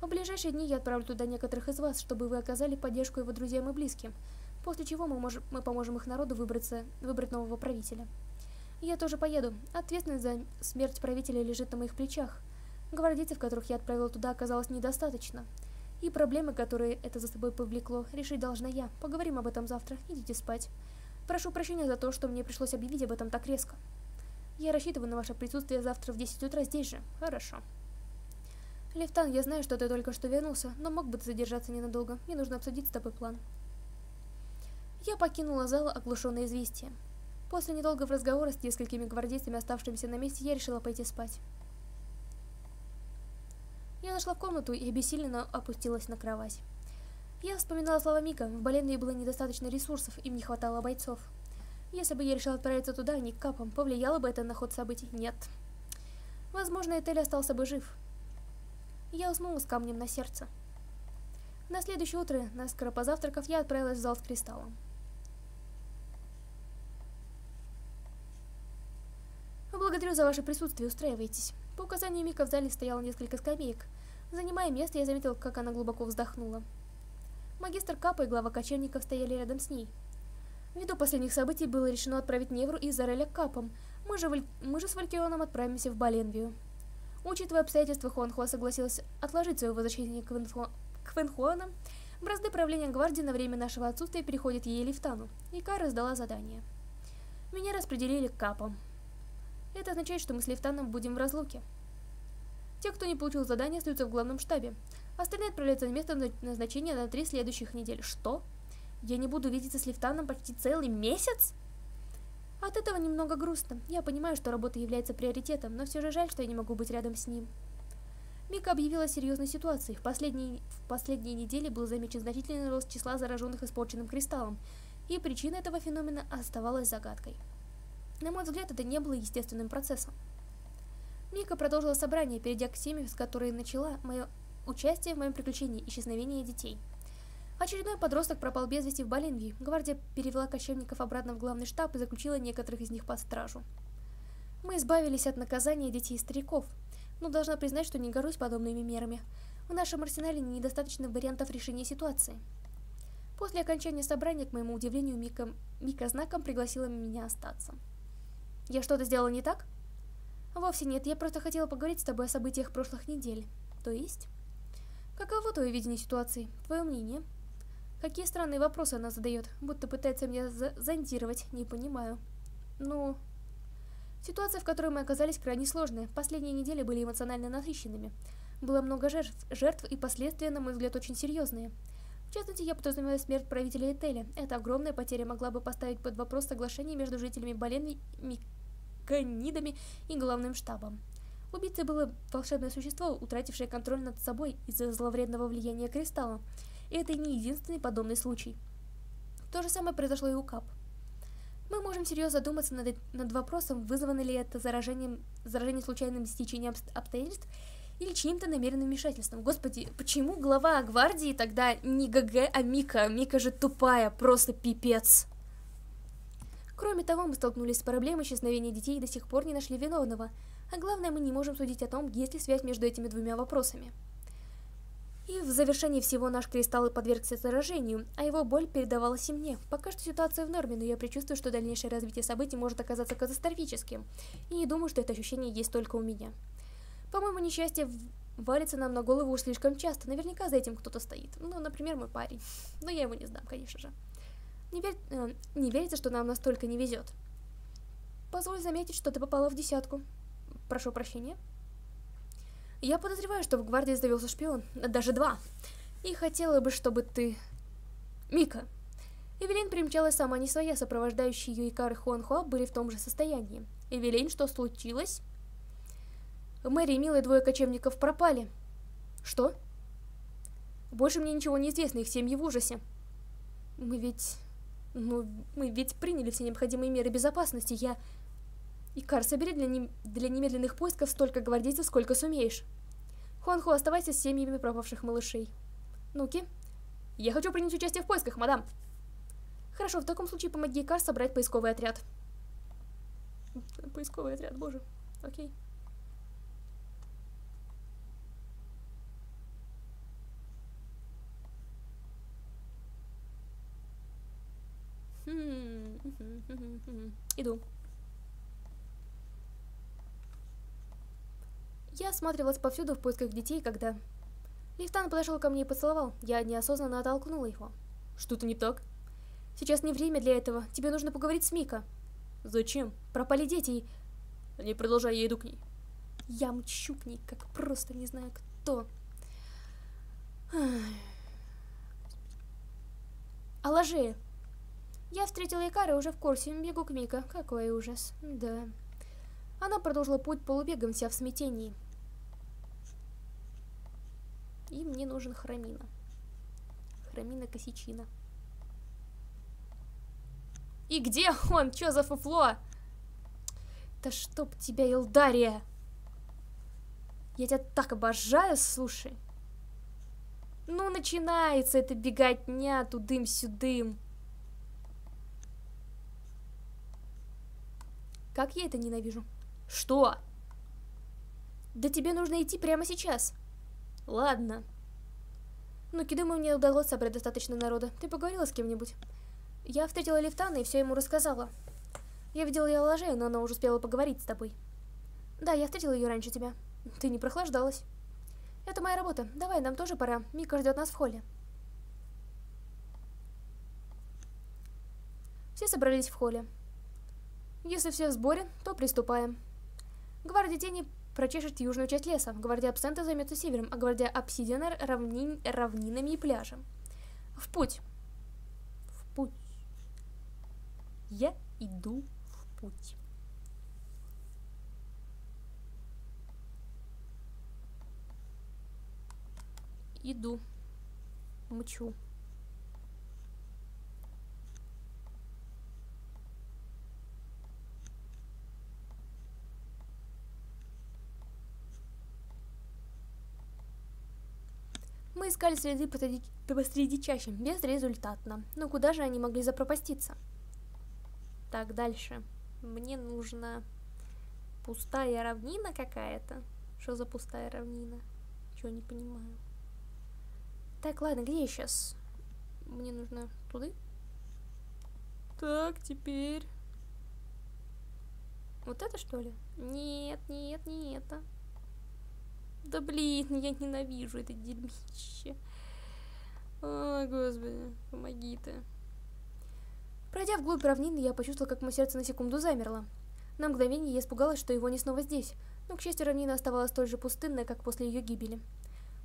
В ближайшие дни я отправлю туда некоторых из вас, чтобы вы оказали поддержку его друзьям и близким, после чего мы, можем, мы поможем их народу выбраться, выбрать нового правителя. Я тоже поеду. Ответственность за смерть правителя лежит на моих плечах. Гвардейцев, которых я отправила туда, оказалось недостаточно. И проблемы, которые это за собой повлекло, решить должна я. Поговорим об этом завтра. Идите спать. Прошу прощения за то, что мне пришлось объявить об этом так резко. Я рассчитываю на ваше присутствие завтра в 10 утра здесь же. Хорошо. Лифтан, я знаю, что ты только что вернулся, но мог бы ты задержаться ненадолго. Мне нужно обсудить с тобой план. Я покинула зал, оглушенная известием. После недолгого разговора с несколькими гвардейцами, оставшимися на месте, я решила пойти спать. Я зашла в комнату и обессиленно опустилась на кровать. Я вспоминала слова Мика, в Боленвии было недостаточно ресурсов, им не хватало бойцов. Если бы я решила отправиться туда, не к капам, повлияло бы это на ход событий? Нет. Возможно, Этель остался бы жив. Я уснула с камнем на сердце. На следующее утро, наскоро позавтракав, я отправилась в зал с кристаллом. Благодарю за ваше присутствие, устраивайтесь. По указанию Мика в зале стояло несколько скамеек. Занимая место, я заметил, как она глубоко вздохнула. Магистр Капа и глава кочевников стояли рядом с ней. Ввиду последних событий было решено отправить Невру и Зареля к Капам. Мы же, мы же с Валькионом отправимся в Баленвию. Учитывая обстоятельства, Хуанхуа согласилась отложить свое возвращение к, Венфу... к Бразды правления гвардии на время нашего отсутствия переходят ей Лифтану, и Кара раздала задание. Меня распределили к капам. Это означает, что мы с Лифтаном будем в разлуке. Те, кто не получил задание, остаются в главном штабе. Остальные отправляются на место назначения на три следующих недели. Что? Я не буду видеться с Лифтаном почти целый месяц? От этого немного грустно. Я понимаю, что работа является приоритетом, но все же жаль, что я не могу быть рядом с ним. Мика объявила о серьезной ситуации. В последние, в последние недели был замечен значительный рост числа зараженных испорченным кристаллом, и причина этого феномена оставалась загадкой. На мой взгляд, это не было естественным процессом. Мика продолжила собрание, перейдя к теме, с которой начала мое участие в моем приключении исчезновения детей. Очередной подросток пропал без вести в Боливии. Гвардия перевела кочевников обратно в главный штаб и заключила некоторых из них под стражу. Мы избавились от наказания детей и стариков, но должна признать, что не горюсь подобными мерами. В нашем арсенале недостаточно вариантов решения ситуации. После окончания собрания, к моему удивлению, Мика, Мика знаком пригласила меня остаться. Я что-то сделала не так? Вовсе нет, я просто хотела поговорить с тобой о событиях прошлых недель. То есть? Каково твое видение ситуации? Твое мнение? Какие странные вопросы она задает, будто пытается меня за зондировать, не понимаю. Ну... Ситуация, в которой мы оказались, крайне сложная. Последние недели были эмоционально насыщенными. Было много жертв, жертв и последствия, на мой взгляд, очень серьезные. В частности, я подразумеваю смерть правителя Этеля. Эта огромная потеря могла бы поставить под вопрос соглашение между жителями Боленви, Миканидами и главным штабом. Убийцей было волшебное существо, утратившее контроль над собой из-за зловредного влияния кристалла. И это не единственный подобный случай. То же самое произошло и у Кап. Мы можем серьезно задуматься над, над вопросом, вызвано ли это заражением, заражение случайным стечением обстоятельств или чьим-то намеренным вмешательством. Господи, почему глава гвардии тогда не ГГ, а Мика? Мика же тупая, просто пипец. Кроме того, мы столкнулись с проблемой исчезновения детей и до сих пор не нашли виновного. А главное, мы не можем судить о том, есть ли связь между этими двумя вопросами. И в завершении всего наш кристалл подвергся заражению, а его боль передавалась и мне. Пока что ситуация в норме, но я предчувствую, что дальнейшее развитие событий может оказаться катастрофическим. И не думаю, что это ощущение есть только у меня. По-моему, несчастье валится нам на голову уж слишком часто. Наверняка за этим кто-то стоит. Ну, например, мой парень. Но я его не сдам, конечно же. Не, верь, э, не верится, что нам настолько не везет. Позволь заметить, что ты попала в десятку. Прошу прощения. Я подозреваю, что в гвардии завелся шпион, даже два. И хотела бы, чтобы ты... Мика. Эвелин примчалась сама не своя, сопровождающие ее Икар и Хуанхуа были в том же состоянии. Эвелин, что случилось? Мэри и милые двое кочевников пропали. Что? Больше мне ничего не известно, их семьи в ужасе. Мы ведь... Ну, мы ведь приняли все необходимые меры безопасности. Я... Икар, собери для, нем... для немедленных поисков столько гвардейцев, сколько сумеешь. Хуанху, оставайся с семьями пропавших малышей. Ну-ки. Я хочу принять участие в поисках, мадам. Хорошо, в таком случае помоги Икар собрать поисковый отряд. Поисковый отряд, боже. Окей. Иду. Я осматривалась повсюду в поисках детей, когда... Лифтан подошел ко мне и поцеловал. Я неосознанно оттолкнула его. Что-то не так? Сейчас не время для этого. Тебе нужно поговорить с Мика. Зачем? Пропали дети и... Не продолжай, я иду к ней. Я мчу к ней, как просто не знаю кто. Алажея. Я встретила Икара уже в курсе, бегу к Мика. Какой ужас. Да. Она продолжила путь полубегом, вся в смятении. И мне нужен хромина. Хромина косичина. И где он? Чё за фуфло? Да чтоб тебя, Илдария! Я тебя так обожаю, слушай. Ну, начинается это беготня тудым-сюдым. Как я это ненавижу. Что? Да тебе нужно идти прямо сейчас. Ладно. Ну-ки, думаю, мне удалось собрать достаточно народа. Ты поговорила с кем-нибудь? Я встретила Левтана и все ему рассказала. Я видела ее ложе, но она уже успела поговорить с тобой. Да, я встретила ее раньше тебя. Ты не прохлаждалась. Это моя работа. Давай, нам тоже пора. Мика ждет нас в холле. Все собрались в холле. Если все в сборе, то приступаем. Гвардия тени прочешет южную часть леса, гвардия абсента займется севером, а гвардия обсидиана равнин, равнинами и пляжем. В путь. В путь. Я иду в путь. Иду. Мчу. Мы искали следы посреди, посреди чащи, безрезультатно. Но куда же они могли запропаститься? Так, дальше. Мне нужна пустая равнина какая-то. Что за пустая равнина? Чего не понимаю. Так, ладно, где я сейчас? Мне нужно туды. Так, теперь... Вот это что ли? Нет, нет, не это. Да блин, я ненавижу это дерьмище. О, господи, помоги ты. Пройдя вглубь равнины, я почувствовала, как мое сердце на секунду замерло. На мгновение я испугалась, что его не снова здесь, но, к счастью, равнина оставалась столь же пустынной, как после ее гибели.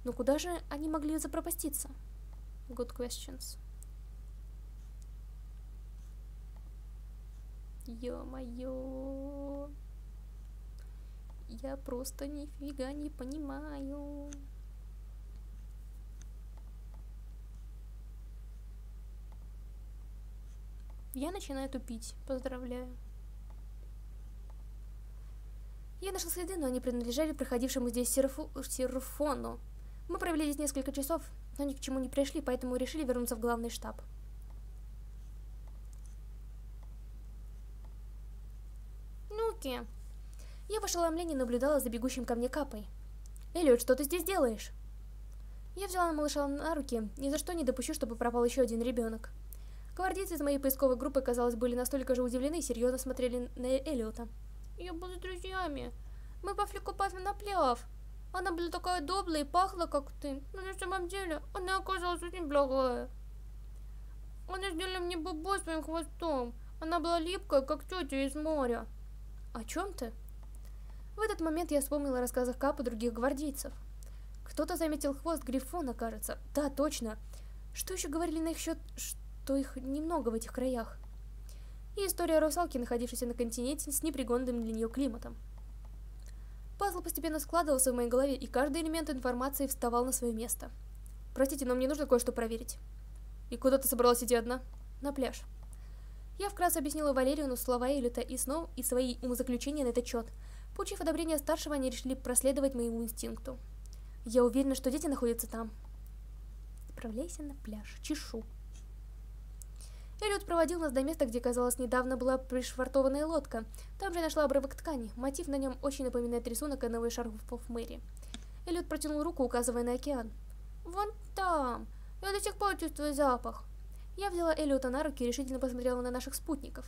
Но куда же они могли запропаститься? Good questions. Ё-моё. Я просто нифига не понимаю. Я начинаю тупить. Поздравляю. Я нашел следы, но они принадлежали проходившему здесь серфу... серфону. Мы провели здесь несколько часов, но ни к чему не пришли, поэтому решили вернуться в главный штаб. Ну-ки. Я в ошеломлении наблюдала за бегущим ко мне капой. «Эллиот, что ты здесь делаешь?» Я взяла малыша на руки, ни за что не допущу, чтобы пропал еще один ребенок. Гвардейцы из моей поисковой группы, казалось, были настолько же удивлены и серьезно смотрели на Эллиота. «Я был с друзьями. Мы пошли купаться на пляж. Она была такая добрая и пахла, как ты, но на самом деле она оказалась очень благая. Она сделала мне бобо своим хвостом. Она была липкая, как тетя из моря». «О чем ты?» В этот момент я вспомнила о рассказах Капа других гвардейцев. Кто-то заметил хвост Грифона, кажется. Да, точно. Что еще говорили на их счет, что их немного в этих краях? И история русалки, находившейся на континенте с непригодным для нее климатом. Пазл постепенно складывался в моей голове, и каждый элемент информации вставал на свое место. Простите, но мне нужно кое-что проверить. И куда ты собралась идти одна? На пляж. Я вкратце объяснила Валерию слова Элита и снова и свои умозаключения на этот счет – Получив одобрение старшего, они решили проследовать моему инстинкту. Я уверена, что дети находятся там. Отправляйся на пляж. Чешу. Эллиот проводил нас до места, где, казалось, недавно была пришвартованная лодка. Там же нашла обрывок ткани. Мотив на нем очень напоминает рисунок одного из шарфов Мэри. Эллиот протянул руку, указывая на океан. «Вон там! Я до сих пор чувствую запах!» Я взяла Эллиота на руки и решительно посмотрела на наших спутников.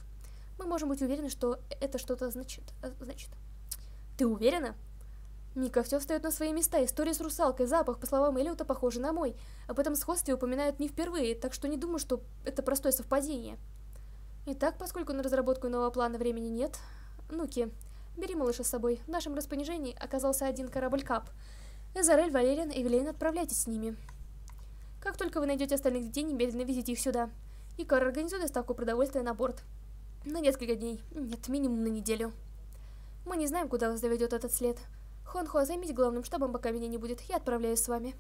Мы можем быть уверены, что это что-то значит. Э, значит. Ты уверена? Мика, все встает на свои места. История с русалкой, запах, по словам Эллиота, похожа на мой. Об этом сходстве упоминают не впервые, так что не думаю, что это простое совпадение. Итак, поскольку на разработку нового плана времени нет... Ну-ки, бери малыша с собой. В нашем распоряжении оказался один корабль КАП. Эзарель, Валериан, Эвелейн, отправляйтесь с ними. Как только вы найдете остальных детей, немедленно везите их сюда. Икар, организуй доставку продовольствия на борт. На несколько дней. Нет, минимум на неделю. Мы не знаем, куда вас заведет этот след. Хонхо, займите главным штабом, пока меня не будет. Я отправляюсь с вами.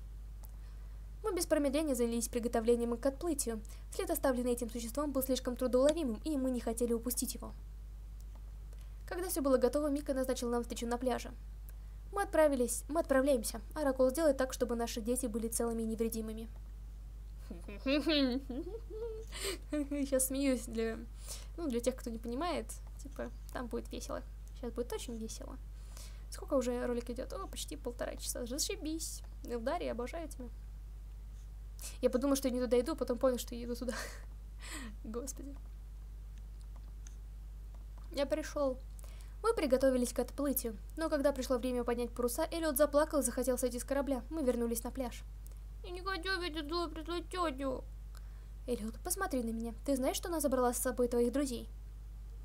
Мы без промедления занялись приготовлением к отплытию. След, оставленный этим существом, был слишком трудоуловимым, и мы не хотели упустить его. Когда все было готово, Мика назначил нам встречу на пляже. Мы отправились, мы отправляемся. Оракул сделает так, чтобы наши дети были целыми и невредимыми. Сейчас смеюсь для, ну, для тех, кто не понимает. Типа, там будет весело. Сейчас будет очень весело. Сколько уже ролик идет? О, почти полтора часа. Зашибись. Илдари, я обожаю тебя. Я подумала, что я не туда иду, а потом понял, что я иду туда. Господи. Я пришел. Мы приготовились к отплытию, но когда пришло время поднять паруса, Эллиот заплакал и захотел сойти с корабля. Мы вернулись на пляж. Я не хочу видеть злую тетю. Эллиот, посмотри на меня. Ты знаешь, что она забрала с собой твоих друзей?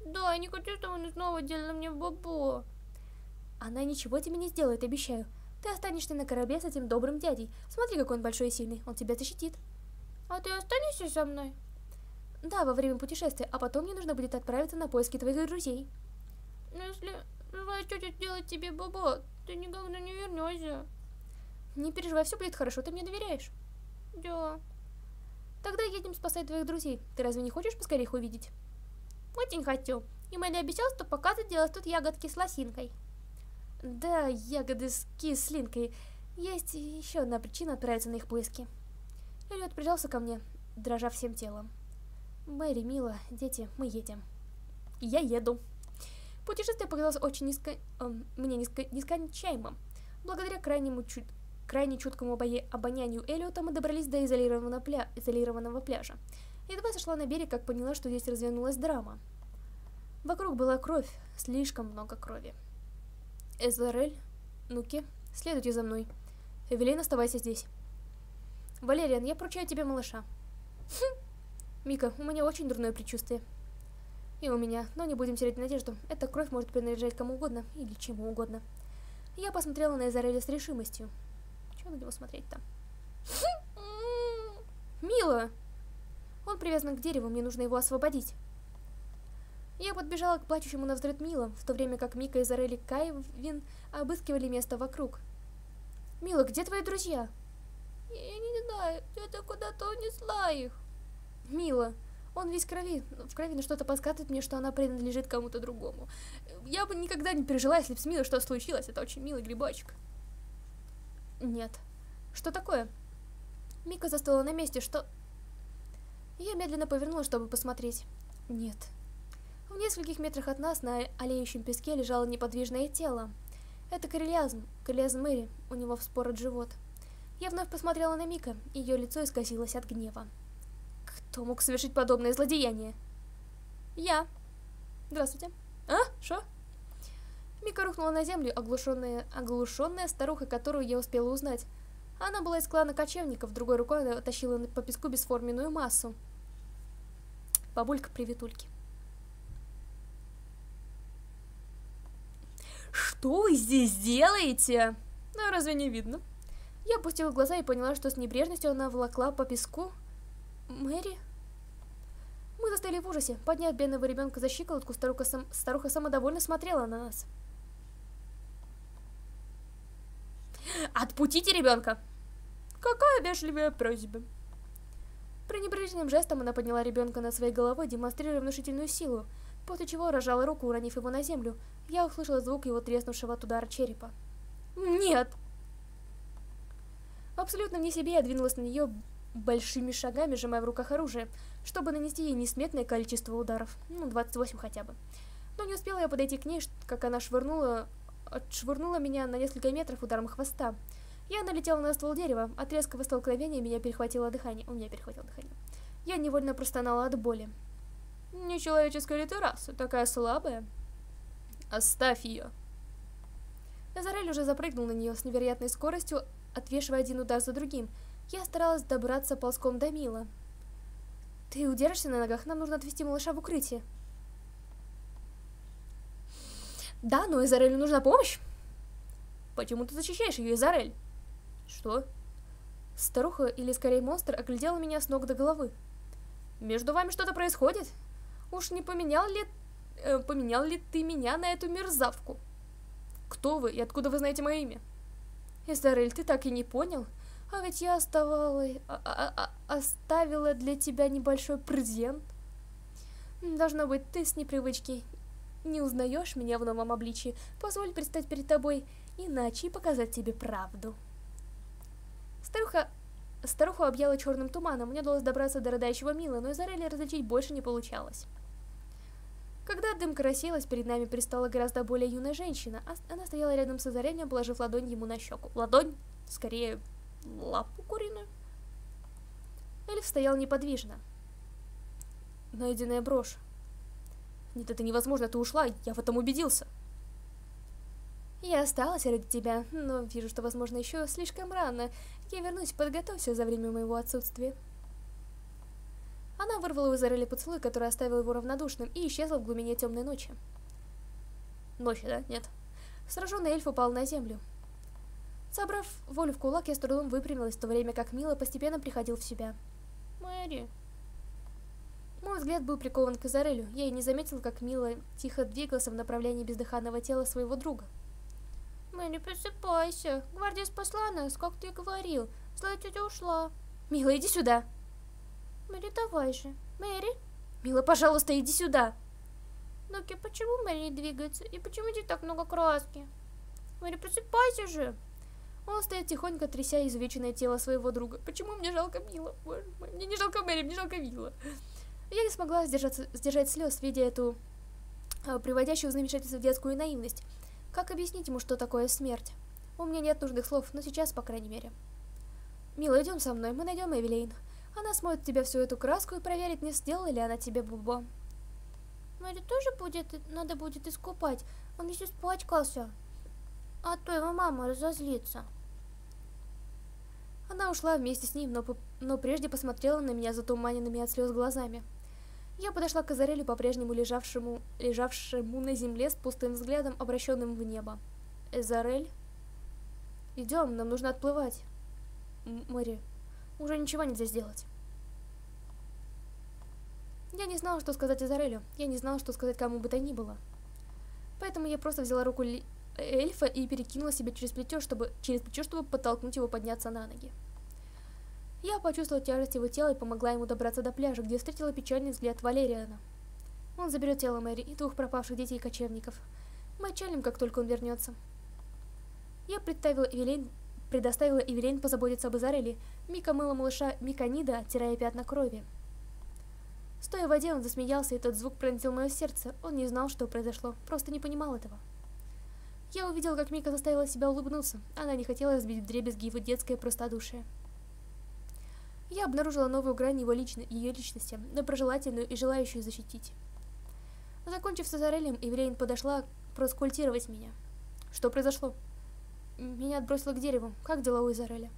Да, я не хочу, чтобы они снова делали мне бобо. Она ничего тебе не сделает, обещаю. Ты останешься на корабле с этим добрым дядей. Смотри, какой он большой и сильный. Он тебя защитит. А ты останешься со мной? Да, во время путешествия, а потом мне нужно будет отправиться на поиски твоих друзей. Но ну, если твоя тетя сделать тебе бобо, ты никогда не вернешься. Не переживай, все будет хорошо, ты мне доверяешь? Да. Тогда едем спасать твоих друзей. Ты разве не хочешь поскорее их увидеть? Очень хочу. И Мэдди обещал, что показывает делать тут ягодки с лосинкой. Да, ягоды с кислинкой. Есть еще одна причина отправиться на их поиски. Эллиот прижался ко мне, дрожа всем телом. Мэри, Мила, дети, мы едем. Я еду. Путешествие показалось очень низко... Э, мне низко... нескончаемым. Благодаря крайнему чуть крайне чуткому обонянию Эллиота мы добрались до изолированного, пля... изолированного пляжа. Едва сошла на берег, как поняла, что здесь развернулась драма. Вокруг была кровь, слишком много крови. Эзарель, ну-ки, следуйте за мной. Эвелин, оставайся здесь. Валериан, я поручаю тебе малыша. Хм. Мика, у меня очень дурное предчувствие. И у меня, но не будем терять надежду. Эта кровь может принадлежать кому угодно или чему угодно. Я посмотрела на Эзареля с решимостью. Чего на него смотреть-то? Мила! Он привязан к дереву, мне нужно его освободить. Я подбежала к плачущему на взрыв Мила, в то время как Мика и Зарели Кайвин обыскивали место вокруг. «Мила, где твои друзья?» «Я не знаю, тетя куда-то унесла их». «Мила, он весь крови, в крови, но что-то подсказывает мне, что она принадлежит кому-то другому. Я бы никогда не пережила, если бы с Милой что случилось, это очень милый грибочек». «Нет. Что такое?» Мика застыла на месте, что... Я медленно повернулась, чтобы посмотреть. Нет, в нескольких метрах от нас на олеющем песке лежало неподвижное тело. Это коррелиазм, коррелиазм Мэри, у него вспорот живот. Я вновь посмотрела на Мика, ее лицо исказилось от гнева. Кто мог совершить подобное злодеяние? Я. Здравствуйте. А? Что? Мика рухнула на землю, оглушенная, оглушенная старуха, которую я успела узнать. Она была из клана кочевников, другой рукой она тащила по песку бесформенную массу. Бабулька-приветульки. Что вы здесь делаете? Ну, разве не видно? Я опустила глаза и поняла, что с небрежностью она волокла по песку. Мэри? Мы застыли в ужасе. Подняв бедного ребенка за щиколотку, старуха, сам... старуха самодовольно смотрела на нас. Отпутите ребенка! Какая вежливая просьба! Пренебрежительным жестом она подняла ребенка над своей головой, демонстрируя внушительную силу после чего рожала руку, уронив его на землю. Я услышала звук его треснувшего от удара черепа. «Нет!» Абсолютно не себе я двинулась на нее большими шагами, сжимая в руках оружие, чтобы нанести ей несметное количество ударов, ну, 28 хотя бы. Но не успела я подойти к ней, как она швырнула, отшвырнула меня на несколько метров ударом хвоста. Я налетела на ствол дерева, от резкого столкновения меня перехватило дыхание, у меня перехватило дыхание. Я невольно простонала от боли. Нечеловеческая ли ты раса, такая слабая? Оставь ее. Назарель уже запрыгнул на нее с невероятной скоростью, отвешивая один удар за другим. Я старалась добраться ползком до Мила. Ты удержишься на ногах, нам нужно отвезти малыша в укрытие. Да, но Изарелю нужна помощь. Почему ты защищаешь ее, Изарель? Что? Старуха, или скорее монстр, оглядела меня с ног до головы. Между вами что-то происходит? Уж не поменял ли, э, поменял ли ты меня на эту мерзавку? Кто вы и откуда вы знаете мое имя? Изарель, ты так и не понял? А ведь я оставала, а, а, а, оставила для тебя небольшой презент. Должно быть, ты с непривычки не узнаешь меня в новом обличии. Позволь предстать перед тобой иначе и показать тебе правду. Старуха Старуху объяла черным туманом, мне удалось добраться до рыдающего Мила, но из Арели различить больше не получалось. Когда дымка рассеялась, перед нами пристала гораздо более юная женщина. Она стояла рядом с озарением, положив ладонь ему на щеку. Ладонь? Скорее, лапу куриную. Эльф стоял неподвижно. Найденная брошь. Нет, это невозможно, ты ушла, я в этом убедился. Я осталась ради тебя, но вижу, что, возможно, еще слишком рано. Я вернусь, подготовься за время моего отсутствия. Она вырвала у Израиля поцелуй, который оставил его равнодушным, и исчезла в глубине темной ночи. Ночи, да? Нет. Сраженный эльф упал на землю. Собрав волю в кулак, я с трудом выпрямилась, в то время как Мила постепенно приходил в себя. «Мэри!» Мой взгляд был прикован к Изарелю. Я и не заметила, как Мила тихо двигался в направлении бездыханного тела своего друга. «Мэри, просыпайся! Гвардия спасла нас, как ты и говорил. Злая тетя ушла». «Мила, иди сюда!» «Мэри, давай же! Мэри!» «Мила, пожалуйста, иди сюда!» «Доки, почему Мэри двигается? И почему здесь так много краски?» «Мэри, просыпайся же!» Он стоит тихонько, тряся изувеченное тело своего друга. «Почему мне жалко Мила? Боже мой, мне не жалко Мэри, мне жалко Мила!» Я не смогла сдержать слез, видя эту э, приводящую в замешательство детскую наивность. Как объяснить ему, что такое смерть? У меня нет нужных слов, но сейчас, по крайней мере. Мила, идем со мной, мы найдем Эвелейн. Она смоет тебе всю эту краску и проверит, не сделала ли она тебе бубо. Мэри тоже будет, надо будет искупать. Он весь испачкался. А то его мама разозлится. Она ушла вместе с ним, но, но прежде посмотрела на меня затуманенными от слез глазами. Я подошла к Азарелю, по-прежнему лежавшему, лежавшему на земле с пустым взглядом, обращенным в небо. «Эзарель?» «Идем, нам нужно отплывать». «Мэри, уже ничего нельзя сделать». Я не знала, что сказать Азарелю. Я не знала, что сказать кому бы то ни было. Поэтому я просто взяла руку Ли... эльфа и перекинула себе через плечо, чтобы, через плечо, чтобы подтолкнуть его подняться на ноги. Я почувствовала тяжесть его тела и помогла ему добраться до пляжа, где встретила печальный взгляд Валериана. Он заберет тело Мэри и двух пропавших детей кочевников. Мы отчалим, как только он вернется. Я представила Эвелин, предоставила Эвелин позаботиться об Изареле. Мика мыла малыша Миканида, оттирая пятна крови. Стоя в воде, он засмеялся, и тот звук пронзил мое сердце. Он не знал, что произошло, просто не понимал этого. Я увидел, как Мика заставила себя улыбнуться. Она не хотела сбить в дребезги его детское простодушие. Я обнаружила новую грань его лично, ее личности, доброжелательную и желающую защитить. Закончив с Азарелем, Эвелейн подошла проскультировать меня. Что произошло? Меня отбросило к дереву. Как дела у Изареля?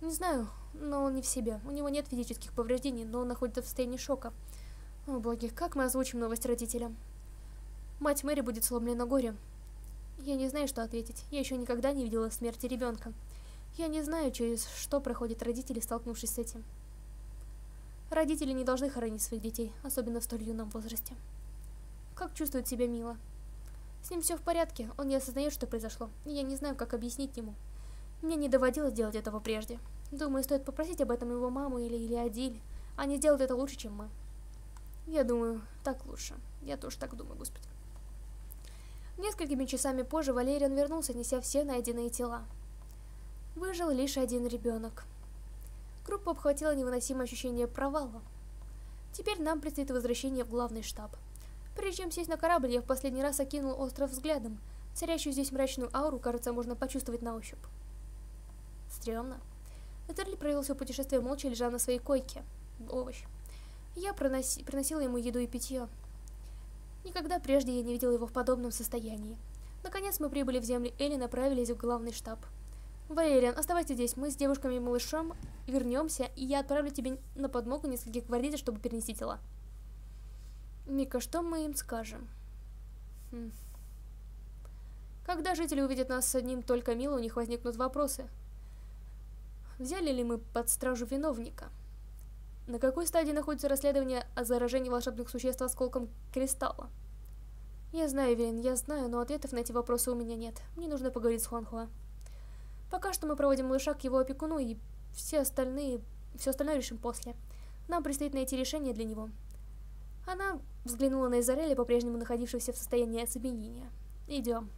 Не знаю, но он не в себе. У него нет физических повреждений, но он находится в состоянии шока. О, боги, как мы озвучим новость родителям? Мать Мэри будет сломлена горем. Я не знаю, что ответить. Я еще никогда не видела смерти ребенка. Я не знаю, через что проходят родители, столкнувшись с этим. Родители не должны хоронить своих детей, особенно в столь юном возрасте. Как чувствует себя Мила? С ним все в порядке, он не осознает, что произошло, и я не знаю, как объяснить ему. Мне не доводилось делать этого прежде. Думаю, стоит попросить об этом его маму или, или Адиль. Они делают это лучше, чем мы. Я думаю, так лучше. Я тоже так думаю, господи. Несколькими часами позже Валериан вернулся, неся все найденные тела. Выжил лишь один ребенок. Группа обхватила невыносимое ощущение провала. Теперь нам предстоит возвращение в главный штаб. Прежде чем сесть на корабль, я в последний раз окинул остров взглядом. Царящую здесь мрачную ауру, кажется, можно почувствовать на ощупь. Стремно. Этерли провел все путешествие молча, лежа на своей койке. Овощ. Я проноси... приносила ему еду и питье. Никогда прежде я не видела его в подобном состоянии. Наконец мы прибыли в земли Элли и направились в главный штаб. Валериан, оставайся здесь. Мы с девушками и малышом вернемся, и я отправлю тебе на подмогу нескольких гвардейцев, чтобы перенести тела. Мика, что мы им скажем? Хм. Когда жители увидят нас с одним только Мило, у них возникнут вопросы. Взяли ли мы под стражу виновника? На какой стадии находится расследование о заражении волшебных существ осколком кристалла? Я знаю, Вейн, я знаю, но ответов на эти вопросы у меня нет. Мне нужно поговорить с Хуанхуа. Пока что мы проводим малыша к его опекуну, и все остальные... Все остальное решим после. Нам предстоит найти решение для него. Она взглянула на Изареля, по-прежнему находившегося в состоянии оцепенения. Идем.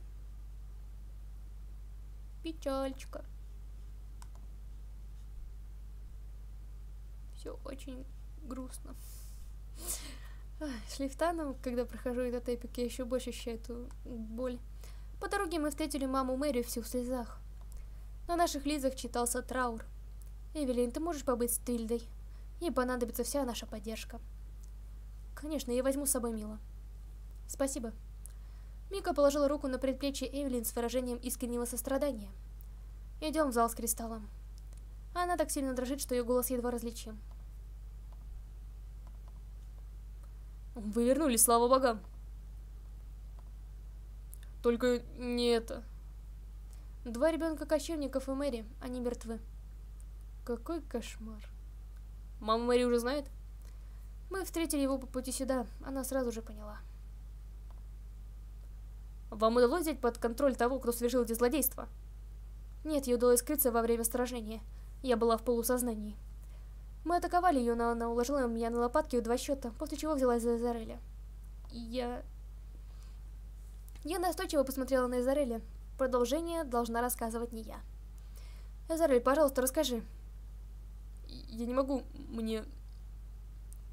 Печальчика. Все очень грустно. С лифтаном, когда прохожу этот эпик, я еще больше ощущаю эту боль. По дороге мы встретили маму Мэри всю в слезах. На наших лицах читался траур. «Эвелин, ты можешь побыть с Тильдой? Ей понадобится вся наша поддержка». «Конечно, я возьму с собой Мила». «Спасибо». Мика положила руку на предплечье Эвелин с выражением искреннего сострадания. «Идем в зал с кристаллом». Она так сильно дрожит, что ее голос едва различим. Вы вернулись, слава богам. Только не это. Два ребенка кочевников и Мэри, они мертвы. Какой кошмар. Мама Мэри уже знает? Мы встретили его по пути сюда, она сразу же поняла. Вам удалось взять под контроль того, кто совершил эти злодейства? Нет, ей удалось скрыться во время сражения. Я была в полусознании. Мы атаковали ее, но она уложила меня на лопатки в два счета, после чего взялась за Эзареля. Я... Я настойчиво посмотрела на Эзареля. Продолжение должна рассказывать не я. Эзарель, пожалуйста, расскажи. Я не могу, мне...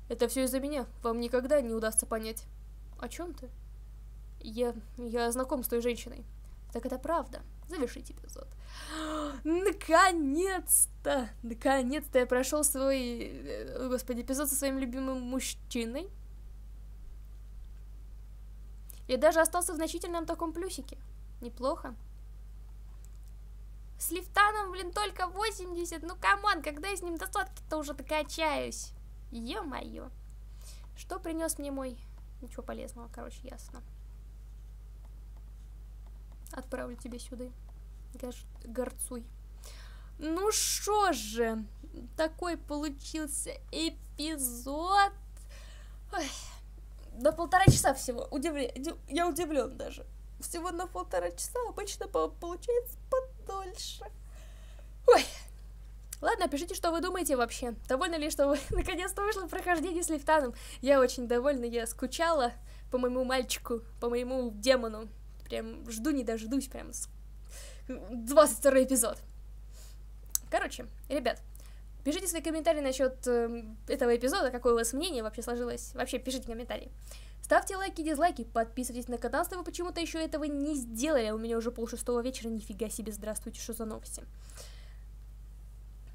Это все из-за меня, вам никогда не удастся понять. О чем ты? Я... я знаком с той женщиной. Так это правда. Завершить эпизод. Наконец-то! Наконец-то я прошел свой, э, господи, эпизод со своим любимым мужчиной. И даже остался в значительном таком плюсике. Неплохо. С Лейфтаном, блин, только 80. Ну, come on, когда я с ним до сотки-то уже докачаюсь. Ё-моё. Что принес мне мой... Ничего полезного, короче, ясно. Отправлю тебе сюда. Гор... Горцуй. Ну что же, такой получился эпизод. Ой, до полтора часа всего. Удивле... Я удивлен даже. Всего на полтора часа обычно получается подольше. Ой. Ладно, пишите, что вы думаете вообще. Довольны ли, что вы наконец-то вышло прохождение с лифтаном? Я очень довольна, я скучала по моему мальчику, по моему демону. Прям жду не дождусь, прям 22 эпизод. Короче, ребят, пишите свои комментарии насчет э, этого эпизода, какое у вас мнение вообще сложилось. Вообще, пишите комментарии. Ставьте лайки, дизлайки, подписывайтесь на канал, если вы почему-то еще этого не сделали. У меня уже пол шестого вечера, нифига себе, здравствуйте, что за новости.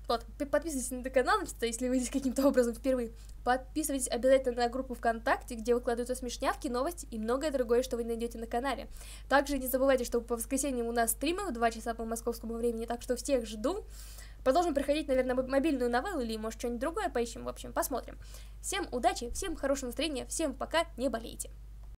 Вот, подписывайтесь на канал, если вы здесь каким-то образом впервые. Подписывайтесь обязательно на группу ВКонтакте, где выкладываются смешнявки, новости и многое другое, что вы найдете на канале. Также не забывайте, что по воскресеньям у нас стримы в 2 часа по московскому времени, так что всех жду. Продолжим приходить, наверное, мобильную новеллу или, может, что-нибудь другое поищем. В общем, посмотрим. Всем удачи, всем хорошего настроения, всем пока, не болейте.